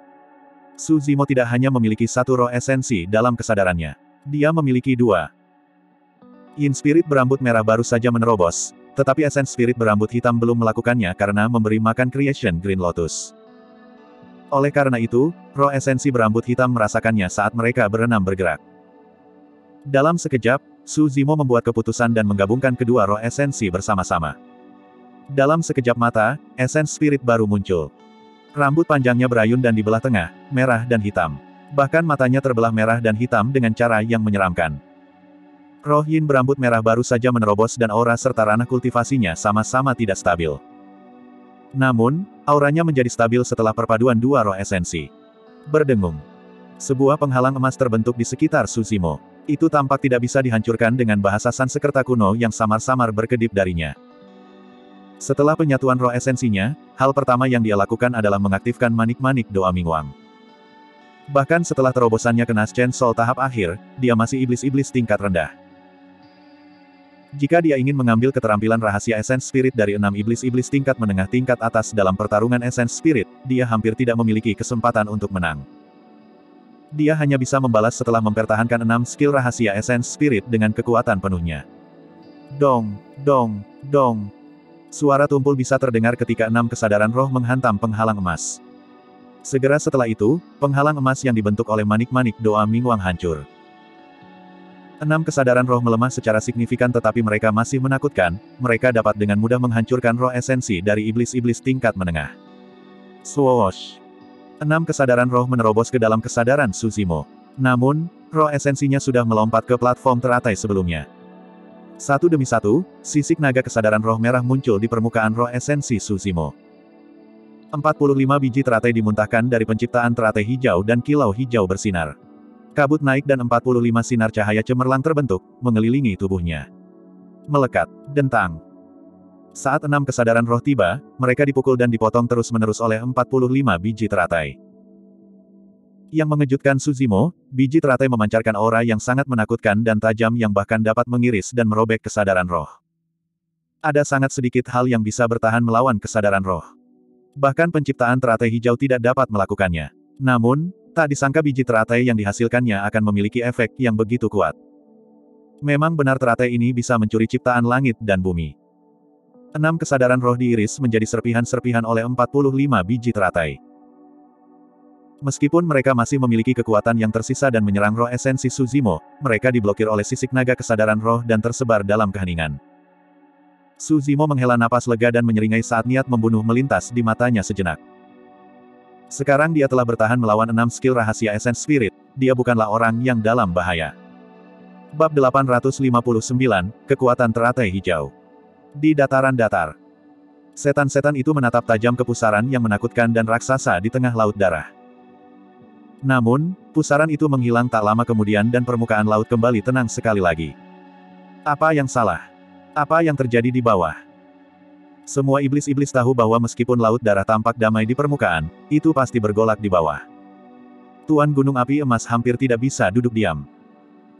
[SPEAKER 1] Suzimo tidak hanya memiliki satu roh esensi dalam kesadarannya. Dia memiliki dua. Yin Spirit berambut merah baru saja menerobos, tetapi Essence Spirit berambut hitam belum melakukannya karena memberi makan Creation Green Lotus. Oleh karena itu, roh esensi berambut hitam merasakannya saat mereka berenam bergerak. Dalam sekejap, Su Zimo membuat keputusan dan menggabungkan kedua roh esensi bersama-sama. Dalam sekejap mata, Essence Spirit baru muncul. Rambut panjangnya berayun dan di belah tengah, merah dan hitam. Bahkan matanya terbelah merah dan hitam dengan cara yang menyeramkan. Roh Yin berambut merah baru saja menerobos dan aura serta ranah kultivasinya sama-sama tidak stabil. Namun, auranya menjadi stabil setelah perpaduan dua roh esensi. Berdengung. Sebuah penghalang emas terbentuk di sekitar Susimo. Itu tampak tidak bisa dihancurkan dengan bahasa Sanskerta kuno yang samar-samar berkedip darinya. Setelah penyatuan roh esensinya, hal pertama yang dia lakukan adalah mengaktifkan manik-manik doa Mingwang. Bahkan setelah terobosannya ke Naschen Sol tahap akhir, dia masih iblis-iblis tingkat rendah. Jika dia ingin mengambil keterampilan rahasia Essence Spirit dari enam iblis-iblis tingkat menengah tingkat atas dalam pertarungan Essence Spirit, dia hampir tidak memiliki kesempatan untuk menang. Dia hanya bisa membalas setelah mempertahankan enam skill rahasia Essence Spirit dengan kekuatan penuhnya. Dong, dong, dong. Suara tumpul bisa terdengar ketika enam kesadaran roh menghantam penghalang emas. Segera setelah itu, penghalang emas yang dibentuk oleh manik-manik doa Mingwang hancur. Enam kesadaran roh melemah secara signifikan tetapi mereka masih menakutkan, mereka dapat dengan mudah menghancurkan roh esensi dari iblis-iblis tingkat menengah. Swoosh! Enam kesadaran roh menerobos ke dalam kesadaran Suzimo. Namun, roh esensinya sudah melompat ke platform teratai sebelumnya. Satu demi satu, sisik naga kesadaran roh merah muncul di permukaan roh esensi Suzimo. 45 biji teratai dimuntahkan dari penciptaan teratai hijau dan kilau hijau bersinar. Kabut naik dan 45 sinar cahaya cemerlang terbentuk, mengelilingi tubuhnya. Melekat, dentang. Saat enam kesadaran roh tiba, mereka dipukul dan dipotong terus-menerus oleh 45 biji teratai. Yang mengejutkan Suzimo, biji teratai memancarkan aura yang sangat menakutkan dan tajam yang bahkan dapat mengiris dan merobek kesadaran roh. Ada sangat sedikit hal yang bisa bertahan melawan kesadaran roh. Bahkan penciptaan teratai hijau tidak dapat melakukannya. Namun, Tak disangka biji teratai yang dihasilkannya akan memiliki efek yang begitu kuat. Memang benar teratai ini bisa mencuri ciptaan langit dan bumi. Enam kesadaran roh diiris menjadi serpihan-serpihan oleh 45 biji teratai. Meskipun mereka masih memiliki kekuatan yang tersisa dan menyerang roh esensi Suzimo, mereka diblokir oleh sisik naga kesadaran roh dan tersebar dalam keheningan. Suzimo menghela napas lega dan menyeringai saat niat membunuh melintas di matanya sejenak. Sekarang dia telah bertahan melawan enam skill rahasia Essence Spirit, dia bukanlah orang yang dalam bahaya. Bab 859, Kekuatan Teratai Hijau. Di dataran datar. Setan-setan itu menatap tajam ke pusaran yang menakutkan dan raksasa di tengah laut darah. Namun, pusaran itu menghilang tak lama kemudian dan permukaan laut kembali tenang sekali lagi. Apa yang salah? Apa yang terjadi di bawah? Semua iblis-iblis tahu bahwa meskipun laut darah tampak damai di permukaan, itu pasti bergolak di bawah. Tuan Gunung Api Emas hampir tidak bisa duduk diam.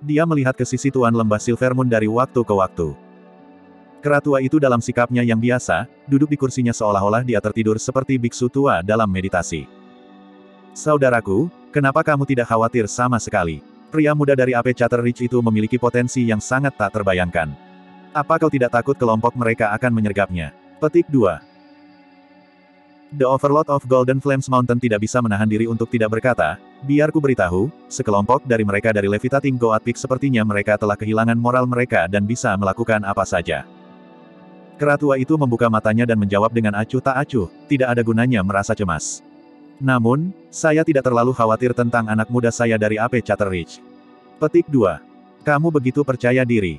[SPEAKER 1] Dia melihat ke sisi Tuan Lembah Silvermoon dari waktu ke waktu. Keratua itu dalam sikapnya yang biasa, duduk di kursinya seolah-olah dia tertidur seperti biksu tua dalam meditasi. Saudaraku, kenapa kamu tidak khawatir sama sekali? Pria muda dari AP Ridge itu memiliki potensi yang sangat tak terbayangkan. Apa kau tidak takut kelompok mereka akan menyergapnya? Petik 2. The Overlord of Golden Flames Mountain tidak bisa menahan diri untuk tidak berkata, biar ku beritahu, sekelompok dari mereka dari Levitating Goat Peak sepertinya mereka telah kehilangan moral mereka dan bisa melakukan apa saja. Keratua itu membuka matanya dan menjawab dengan acuh tak acuh, tidak ada gunanya merasa cemas. Namun, saya tidak terlalu khawatir tentang anak muda saya dari AP Chatteridge. Petik 2. Kamu begitu percaya diri.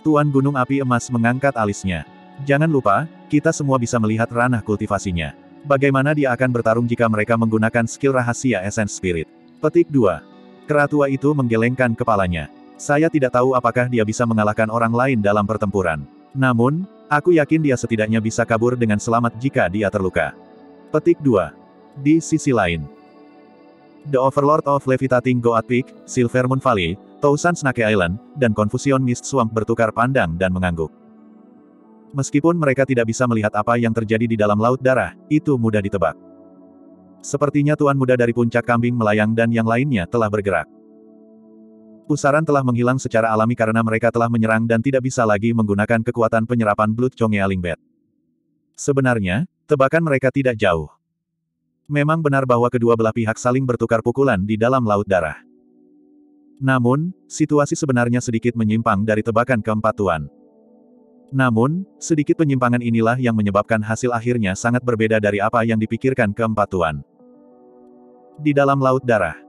[SPEAKER 1] Tuan Gunung Api Emas mengangkat alisnya. Jangan lupa, kita semua bisa melihat ranah kultivasinya. Bagaimana dia akan bertarung jika mereka menggunakan skill rahasia Essence Spirit? Petik 2. Keratua itu menggelengkan kepalanya. Saya tidak tahu apakah dia bisa mengalahkan orang lain dalam pertempuran. Namun, Aku yakin dia setidaknya bisa kabur dengan selamat jika dia terluka. Petik 2. Di sisi lain. The Overlord of Levitating Goat Peak, Silver Moon Valley, Tousan Snake Island, dan Confusion Mist Swamp bertukar pandang dan mengangguk. Meskipun mereka tidak bisa melihat apa yang terjadi di dalam laut darah, itu mudah ditebak. Sepertinya Tuan Muda dari puncak kambing melayang dan yang lainnya telah bergerak. Pusaran telah menghilang secara alami karena mereka telah menyerang dan tidak bisa lagi menggunakan kekuatan penyerapan Blood Chonge Alingbet. Sebenarnya, tebakan mereka tidak jauh. Memang benar bahwa kedua belah pihak saling bertukar pukulan di dalam laut darah. Namun, situasi sebenarnya sedikit menyimpang dari tebakan keempat tuan. Namun, sedikit penyimpangan inilah yang menyebabkan hasil akhirnya sangat berbeda dari apa yang dipikirkan keempat tuan. Di dalam laut darah,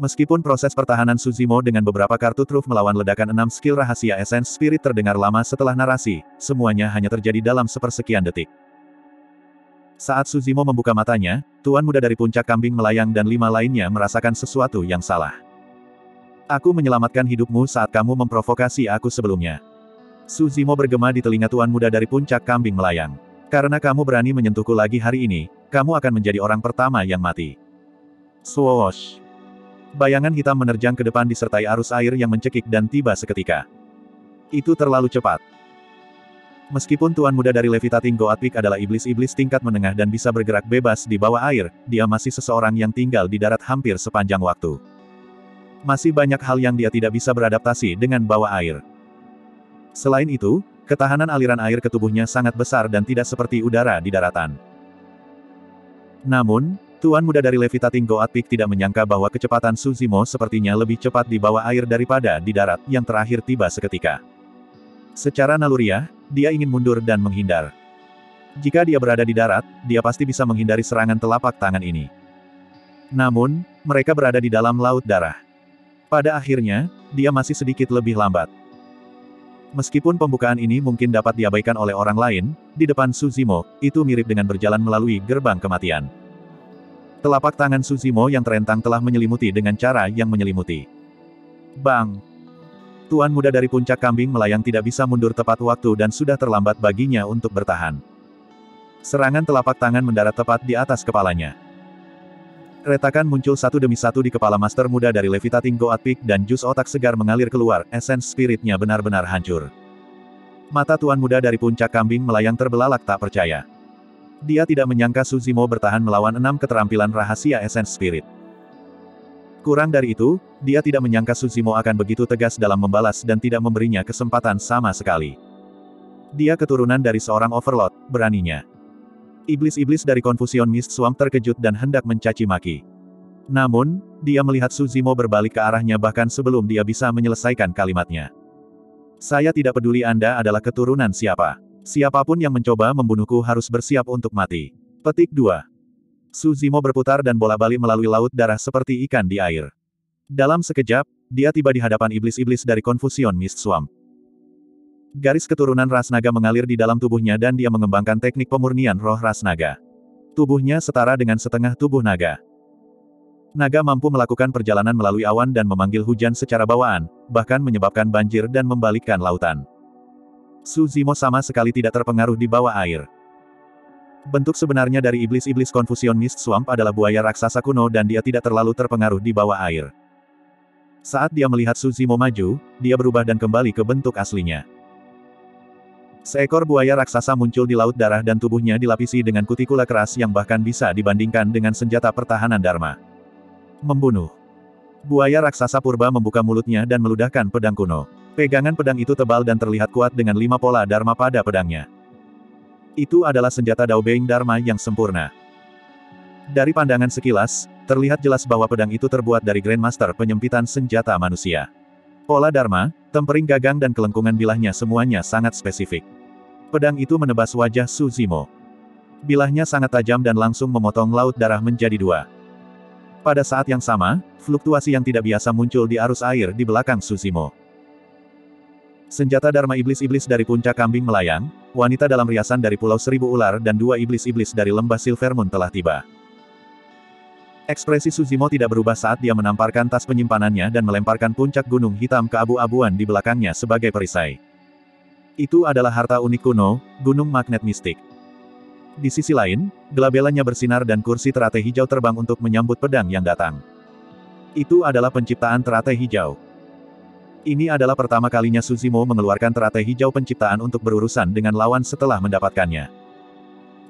[SPEAKER 1] Meskipun proses pertahanan Suzimo dengan beberapa kartu truf melawan ledakan enam skill rahasia Essence Spirit terdengar lama setelah narasi, semuanya hanya terjadi dalam sepersekian detik. Saat Suzimo membuka matanya, Tuan Muda dari puncak kambing melayang dan lima lainnya merasakan sesuatu yang salah. Aku menyelamatkan hidupmu saat kamu memprovokasi aku sebelumnya. Suzimo bergema di telinga Tuan Muda dari puncak kambing melayang. Karena kamu berani menyentuhku lagi hari ini, kamu akan menjadi orang pertama yang mati. Swoosh. Bayangan hitam menerjang ke depan disertai arus air yang mencekik dan tiba seketika. Itu terlalu cepat. Meskipun Tuan Muda dari Levitating Goat Peak adalah iblis-iblis tingkat menengah dan bisa bergerak bebas di bawah air, dia masih seseorang yang tinggal di darat hampir sepanjang waktu. Masih banyak hal yang dia tidak bisa beradaptasi dengan bawah air. Selain itu, ketahanan aliran air ke tubuhnya sangat besar dan tidak seperti udara di daratan. Namun, Tuan muda dari Levitating Goat Peak tidak menyangka bahwa kecepatan Suzimo sepertinya lebih cepat di bawah air daripada di darat, yang terakhir tiba seketika. Secara naluriah, dia ingin mundur dan menghindar. Jika dia berada di darat, dia pasti bisa menghindari serangan telapak tangan ini. Namun, mereka berada di dalam laut darah. Pada akhirnya, dia masih sedikit lebih lambat. Meskipun pembukaan ini mungkin dapat diabaikan oleh orang lain, di depan Suzimo, itu mirip dengan berjalan melalui gerbang kematian. Telapak tangan Suzimo yang terentang telah menyelimuti dengan cara yang menyelimuti. Bang! Tuan muda dari puncak kambing melayang tidak bisa mundur tepat waktu dan sudah terlambat baginya untuk bertahan. Serangan telapak tangan mendarat tepat di atas kepalanya. Retakan muncul satu demi satu di kepala master muda dari Levitating Goat Peak dan jus otak segar mengalir keluar, essence spiritnya benar-benar hancur. Mata tuan muda dari puncak kambing melayang terbelalak tak percaya. Dia tidak menyangka Suzimo bertahan melawan enam keterampilan rahasia Essence Spirit. Kurang dari itu, dia tidak menyangka Suzimo akan begitu tegas dalam membalas dan tidak memberinya kesempatan sama sekali. Dia keturunan dari seorang overlord, beraninya. Iblis-iblis dari Confusion Mist Swamp terkejut dan hendak mencaci maki. Namun, dia melihat Suzimo berbalik ke arahnya bahkan sebelum dia bisa menyelesaikan kalimatnya. Saya tidak peduli Anda adalah keturunan siapa. Siapa pun yang mencoba membunuhku harus bersiap untuk mati. Petik 2. Suzimo berputar dan bola-balik melalui laut darah seperti ikan di air. Dalam sekejap, dia tiba di hadapan iblis-iblis dari Confusion Mist Swamp. Garis keturunan ras naga mengalir di dalam tubuhnya dan dia mengembangkan teknik pemurnian roh ras naga. Tubuhnya setara dengan setengah tubuh naga. Naga mampu melakukan perjalanan melalui awan dan memanggil hujan secara bawaan, bahkan menyebabkan banjir dan membalikkan lautan. Su Zimo sama sekali tidak terpengaruh di bawah air. Bentuk sebenarnya dari iblis-iblis Confusion Mist Swamp adalah buaya raksasa kuno dan dia tidak terlalu terpengaruh di bawah air. Saat dia melihat Su Zimo maju, dia berubah dan kembali ke bentuk aslinya. Seekor buaya raksasa muncul di laut darah dan tubuhnya dilapisi dengan kutikula keras yang bahkan bisa dibandingkan dengan senjata pertahanan Dharma. Membunuh. Buaya raksasa purba membuka mulutnya dan meludahkan pedang kuno. Pegangan pedang itu tebal dan terlihat kuat dengan lima pola Dharma pada pedangnya. Itu adalah senjata Daobeing Dharma yang sempurna. Dari pandangan sekilas, terlihat jelas bahwa pedang itu terbuat dari Grandmaster penyempitan senjata manusia. Pola Dharma, tempering gagang dan kelengkungan bilahnya semuanya sangat spesifik. Pedang itu menebas wajah Su Zimo. Bilahnya sangat tajam dan langsung memotong laut darah menjadi dua. Pada saat yang sama, fluktuasi yang tidak biasa muncul di arus air di belakang Susimo. Senjata Dharma Iblis-Iblis dari puncak kambing melayang, wanita dalam riasan dari Pulau Seribu Ular dan dua Iblis-Iblis dari lembah Silvermoon telah tiba. Ekspresi Suzimo tidak berubah saat dia menamparkan tas penyimpanannya dan melemparkan puncak gunung hitam ke abu-abuan di belakangnya sebagai perisai. Itu adalah harta unik kuno, gunung magnet mistik. Di sisi lain, gelabelannya bersinar dan kursi teratai hijau terbang untuk menyambut pedang yang datang. Itu adalah penciptaan teratai hijau. Ini adalah pertama kalinya Suzimo mengeluarkan teratai hijau penciptaan untuk berurusan dengan lawan setelah mendapatkannya.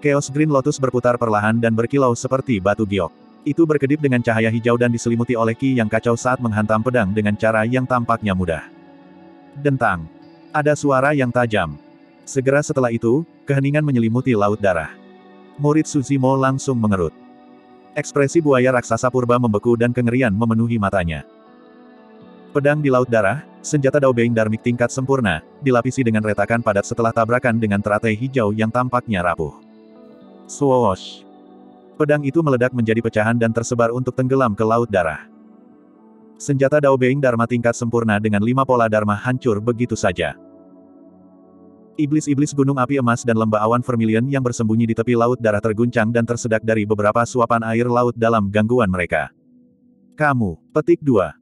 [SPEAKER 1] Chaos Green Lotus berputar perlahan dan berkilau seperti batu giok. Itu berkedip dengan cahaya hijau dan diselimuti oleh ki yang kacau saat menghantam pedang dengan cara yang tampaknya mudah. Dentang. Ada suara yang tajam. Segera setelah itu, keheningan menyelimuti laut darah. Murid Suzimo langsung mengerut. Ekspresi buaya raksasa purba membeku dan kengerian memenuhi matanya. Pedang di Laut Darah, senjata Dao Being Darmik tingkat sempurna, dilapisi dengan retakan padat setelah tabrakan dengan teratai hijau yang tampaknya rapuh. Swoosh! Pedang itu meledak menjadi pecahan dan tersebar untuk tenggelam ke Laut Darah. Senjata Dao Being Dharma tingkat sempurna dengan lima pola Dharma hancur begitu saja. Iblis-iblis gunung api emas dan lembah awan vermilion yang bersembunyi di tepi laut darah terguncang dan tersedak dari beberapa suapan air laut dalam gangguan mereka. Kamu, petik 2.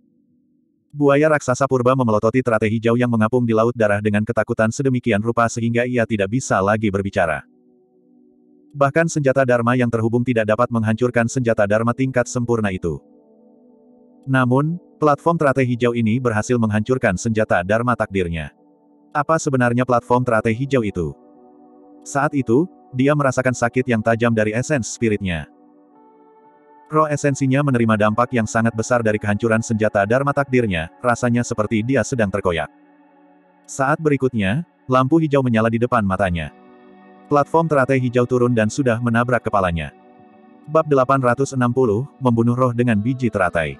[SPEAKER 1] Buaya raksasa purba memelototi teratai hijau yang mengapung di laut darah dengan ketakutan sedemikian rupa sehingga ia tidak bisa lagi berbicara. Bahkan senjata Dharma yang terhubung tidak dapat menghancurkan senjata Dharma tingkat sempurna itu. Namun, platform teratai hijau ini berhasil menghancurkan senjata Dharma takdirnya. Apa sebenarnya platform teratai hijau itu? Saat itu, dia merasakan sakit yang tajam dari esens spiritnya. Roh esensinya menerima dampak yang sangat besar dari kehancuran senjata Dharma takdirnya, rasanya seperti dia sedang terkoyak. Saat berikutnya, lampu hijau menyala di depan matanya. Platform teratai hijau turun dan sudah menabrak kepalanya. Bab 860, Membunuh Roh dengan Biji Teratai.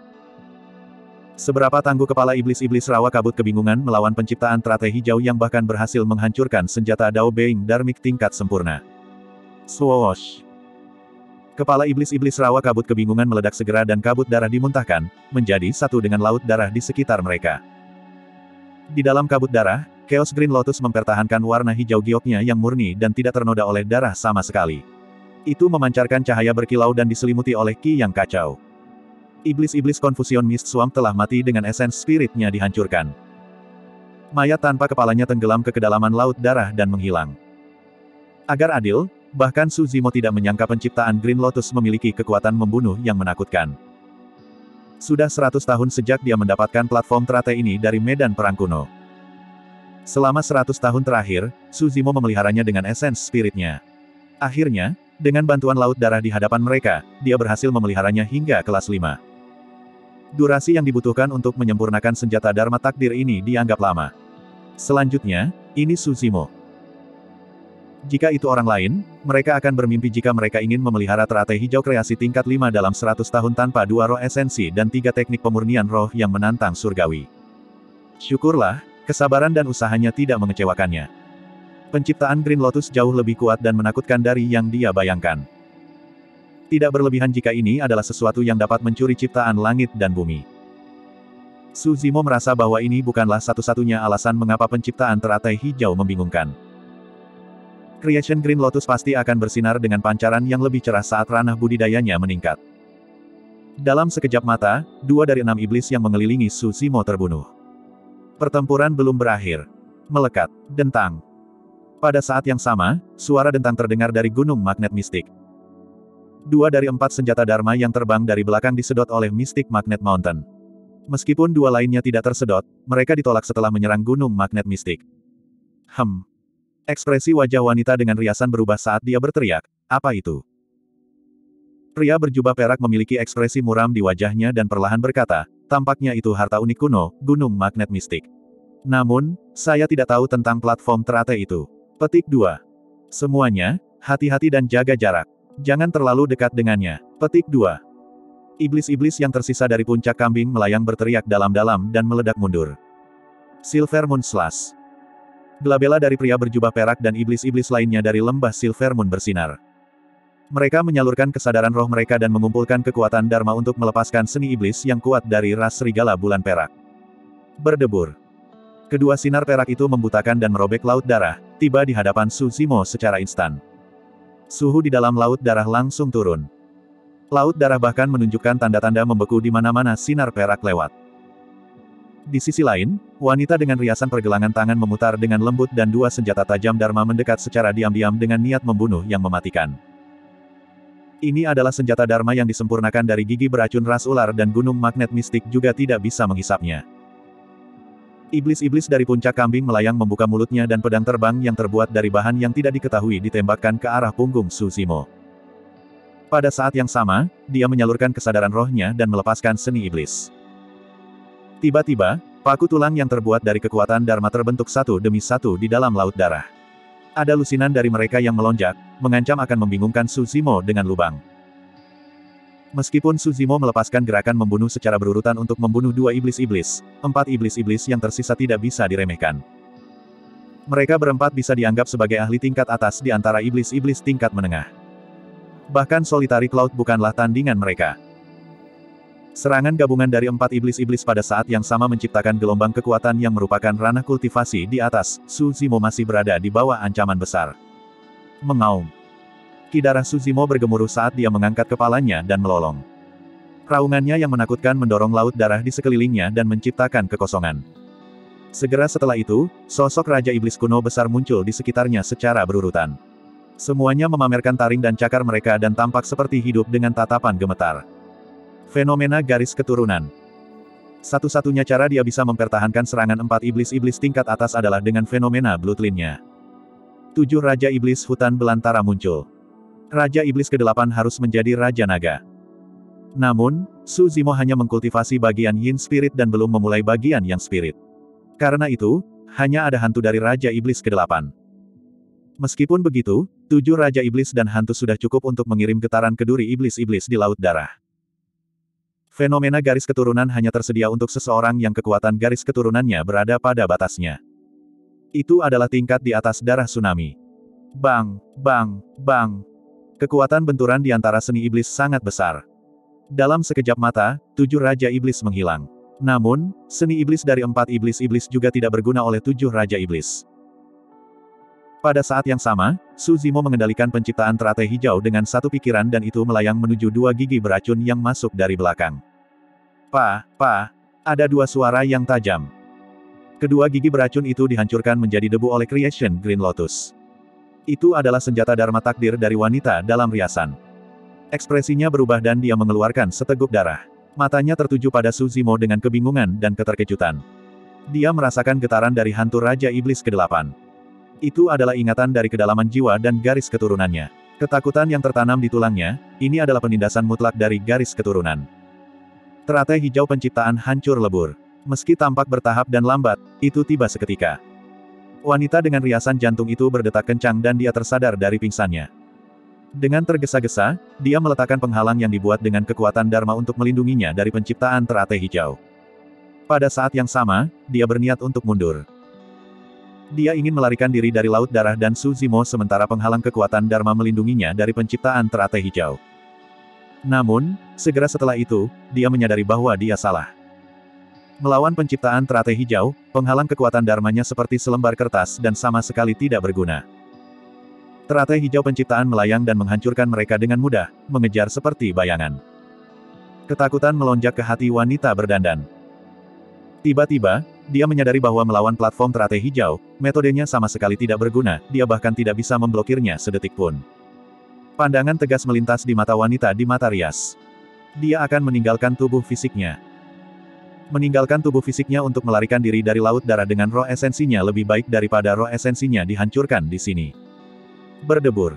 [SPEAKER 1] Seberapa tangguh kepala iblis-iblis rawa kabut kebingungan melawan penciptaan teratai hijau yang bahkan berhasil menghancurkan senjata Dao Being Dharmik tingkat sempurna. Swoosh! Kepala iblis-iblis rawa kabut kebingungan meledak segera dan kabut darah dimuntahkan, menjadi satu dengan laut darah di sekitar mereka. Di dalam kabut darah, Chaos Green Lotus mempertahankan warna hijau gioknya yang murni dan tidak ternoda oleh darah sama sekali. Itu memancarkan cahaya berkilau dan diselimuti oleh ki yang kacau. Iblis-iblis Confusion Mist Swamp telah mati dengan esens spiritnya dihancurkan. Mayat tanpa kepalanya tenggelam ke kedalaman laut darah dan menghilang. Agar adil, Bahkan Su Zimo tidak menyangka penciptaan Green Lotus memiliki kekuatan membunuh yang menakutkan. Sudah 100 tahun sejak dia mendapatkan platform teratai ini dari medan perang kuno. Selama 100 tahun terakhir, Su Zimo memeliharanya dengan esens spiritnya. Akhirnya, dengan bantuan laut darah di hadapan mereka, dia berhasil memeliharanya hingga kelas 5. Durasi yang dibutuhkan untuk menyempurnakan senjata Dharma takdir ini dianggap lama. Selanjutnya, ini Su Zimo. Jika itu orang lain, mereka akan bermimpi jika mereka ingin memelihara teratai hijau kreasi tingkat 5 dalam 100 tahun tanpa dua roh esensi dan tiga teknik pemurnian roh yang menantang surgawi. Syukurlah, kesabaran dan usahanya tidak mengecewakannya. Penciptaan Green Lotus jauh lebih kuat dan menakutkan dari yang dia bayangkan. Tidak berlebihan jika ini adalah sesuatu yang dapat mencuri ciptaan langit dan bumi. Su Zimo merasa bahwa ini bukanlah satu-satunya alasan mengapa penciptaan teratai hijau membingungkan. Creation Green Lotus pasti akan bersinar dengan pancaran yang lebih cerah saat ranah budidayanya meningkat. Dalam sekejap mata, dua dari enam iblis yang mengelilingi Su Zimo terbunuh. Pertempuran belum berakhir. Melekat. Dentang. Pada saat yang sama, suara dentang terdengar dari gunung magnet mistik. Dua dari empat senjata Dharma yang terbang dari belakang disedot oleh Mystic Magnet Mountain. Meskipun dua lainnya tidak tersedot, mereka ditolak setelah menyerang gunung magnet mistik. Hem, Ekspresi wajah wanita dengan riasan berubah saat dia berteriak, apa itu? Pria berjubah perak memiliki ekspresi muram di wajahnya dan perlahan berkata, tampaknya itu harta unik kuno, gunung magnet mistik. Namun, saya tidak tahu tentang platform teratai itu. Petik 2. Semuanya, hati-hati dan jaga jarak. Jangan terlalu dekat dengannya. Petik 2. Iblis-iblis yang tersisa dari puncak kambing melayang berteriak dalam-dalam dan meledak mundur. Silver Moon Slash Gelabela dari pria berjubah perak dan iblis-iblis lainnya dari lembah Silver Moon bersinar. Mereka menyalurkan kesadaran roh mereka dan mengumpulkan kekuatan Dharma untuk melepaskan seni iblis yang kuat dari ras serigala bulan perak. Berdebur. Kedua sinar perak itu membutakan dan merobek laut darah, tiba di hadapan Su Zimo secara instan. Suhu di dalam laut darah langsung turun. Laut darah bahkan menunjukkan tanda-tanda membeku di mana-mana sinar perak lewat. Di sisi lain, wanita dengan riasan pergelangan tangan memutar dengan lembut dan dua senjata tajam Dharma mendekat secara diam-diam dengan niat membunuh yang mematikan. Ini adalah senjata Dharma yang disempurnakan dari gigi beracun ras ular dan gunung magnet mistik juga tidak bisa menghisapnya. Iblis-iblis dari puncak kambing melayang membuka mulutnya dan pedang terbang yang terbuat dari bahan yang tidak diketahui ditembakkan ke arah punggung Susimo. Pada saat yang sama, dia menyalurkan kesadaran rohnya dan melepaskan seni iblis. Tiba-tiba, paku tulang yang terbuat dari kekuatan Dharma terbentuk satu demi satu di dalam laut darah. Ada lusinan dari mereka yang melonjak, mengancam akan membingungkan Suzimo dengan lubang. Meskipun Suzimo melepaskan gerakan membunuh secara berurutan untuk membunuh dua iblis-iblis, empat iblis-iblis yang tersisa tidak bisa diremehkan. Mereka berempat bisa dianggap sebagai ahli tingkat atas di antara iblis-iblis tingkat menengah. Bahkan Solitary Cloud bukanlah tandingan mereka. Serangan gabungan dari empat iblis-iblis pada saat yang sama menciptakan gelombang kekuatan yang merupakan ranah kultivasi di atas, Suzimo masih berada di bawah ancaman besar. Mengaum. Kidarah Suzimo bergemuruh saat dia mengangkat kepalanya dan melolong. Raungannya yang menakutkan mendorong laut darah di sekelilingnya dan menciptakan kekosongan. Segera setelah itu, sosok Raja Iblis kuno besar muncul di sekitarnya secara berurutan. Semuanya memamerkan taring dan cakar mereka dan tampak seperti hidup dengan tatapan gemetar. Fenomena garis keturunan. Satu-satunya cara dia bisa mempertahankan serangan empat iblis-iblis tingkat atas adalah dengan fenomena bloodline-nya. Tujuh Raja Iblis Hutan Belantara muncul. Raja Iblis ke-8 harus menjadi Raja Naga. Namun, Su Zimo hanya mengkultivasi bagian Yin Spirit dan belum memulai bagian Yang Spirit. Karena itu, hanya ada hantu dari Raja Iblis ke-8. Meskipun begitu, tujuh Raja Iblis dan hantu sudah cukup untuk mengirim getaran keduri iblis-iblis di Laut Darah. Fenomena garis keturunan hanya tersedia untuk seseorang yang kekuatan garis keturunannya berada pada batasnya. Itu adalah tingkat di atas darah tsunami. Bang, bang, bang. Kekuatan benturan di antara seni iblis sangat besar. Dalam sekejap mata, tujuh Raja Iblis menghilang. Namun, seni iblis dari empat iblis-iblis juga tidak berguna oleh tujuh Raja Iblis. Pada saat yang sama, Suzimo mengendalikan penciptaan teratai hijau dengan satu pikiran dan itu melayang menuju dua gigi beracun yang masuk dari belakang. Pa, pa, ada dua suara yang tajam. Kedua gigi beracun itu dihancurkan menjadi debu oleh Creation Green Lotus. Itu adalah senjata Dharma takdir dari wanita dalam riasan. Ekspresinya berubah dan dia mengeluarkan seteguk darah. Matanya tertuju pada Suzimo dengan kebingungan dan keterkejutan. Dia merasakan getaran dari hantu Raja Iblis ke-8. Itu adalah ingatan dari kedalaman jiwa dan garis keturunannya. Ketakutan yang tertanam di tulangnya, ini adalah penindasan mutlak dari garis keturunan. Teratai hijau penciptaan hancur lebur. Meski tampak bertahap dan lambat, itu tiba seketika. Wanita dengan riasan jantung itu berdetak kencang dan dia tersadar dari pingsannya. Dengan tergesa-gesa, dia meletakkan penghalang yang dibuat dengan kekuatan Dharma untuk melindunginya dari penciptaan teratai hijau. Pada saat yang sama, dia berniat untuk mundur. Dia ingin melarikan diri dari Laut Darah dan Suzimo sementara penghalang kekuatan Dharma melindunginya dari penciptaan teratai hijau. Namun, segera setelah itu, dia menyadari bahwa dia salah. Melawan penciptaan teratai hijau, penghalang kekuatan Dharmanya seperti selembar kertas dan sama sekali tidak berguna. Teratai hijau penciptaan melayang dan menghancurkan mereka dengan mudah, mengejar seperti bayangan. Ketakutan melonjak ke hati wanita berdandan. Tiba-tiba, dia menyadari bahwa melawan platform teratai hijau, metodenya sama sekali tidak berguna, dia bahkan tidak bisa memblokirnya sedetik pun. Pandangan tegas melintas di mata wanita di mata Rias. Dia akan meninggalkan tubuh fisiknya. Meninggalkan tubuh fisiknya untuk melarikan diri dari laut darah dengan roh esensinya lebih baik daripada roh esensinya dihancurkan di sini. Berdebur.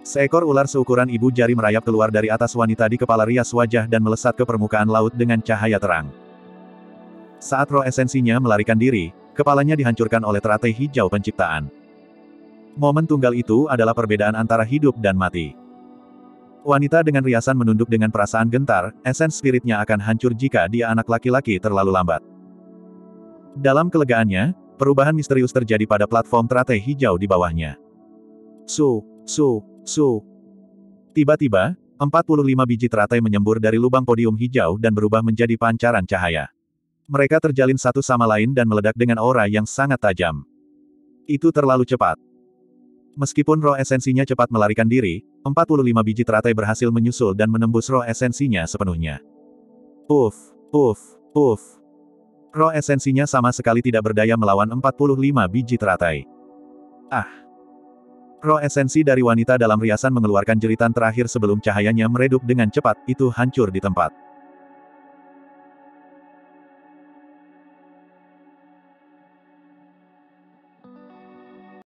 [SPEAKER 1] Seekor ular seukuran ibu jari merayap keluar dari atas wanita di kepala Rias wajah dan melesat ke permukaan laut dengan cahaya terang. Saat roh esensinya melarikan diri, kepalanya dihancurkan oleh teratai hijau penciptaan. Momen tunggal itu adalah perbedaan antara hidup dan mati. Wanita dengan riasan menunduk dengan perasaan gentar, esens spiritnya akan hancur jika dia anak laki-laki terlalu lambat. Dalam kelegaannya, Perubahan misterius terjadi pada platform teratai hijau di bawahnya. Su, su, su. Tiba-tiba, 45 biji teratai menyembur dari lubang podium hijau dan berubah menjadi pancaran cahaya. Mereka terjalin satu sama lain dan meledak dengan aura yang sangat tajam. Itu terlalu cepat. Meskipun roh esensinya cepat melarikan diri, 45 biji teratai berhasil menyusul dan menembus roh esensinya sepenuhnya. Puff, puff, puff. Roh esensinya sama sekali tidak berdaya melawan 45 biji teratai. Ah! Roh esensi dari wanita dalam riasan mengeluarkan jeritan terakhir sebelum cahayanya meredup dengan cepat, itu hancur di tempat.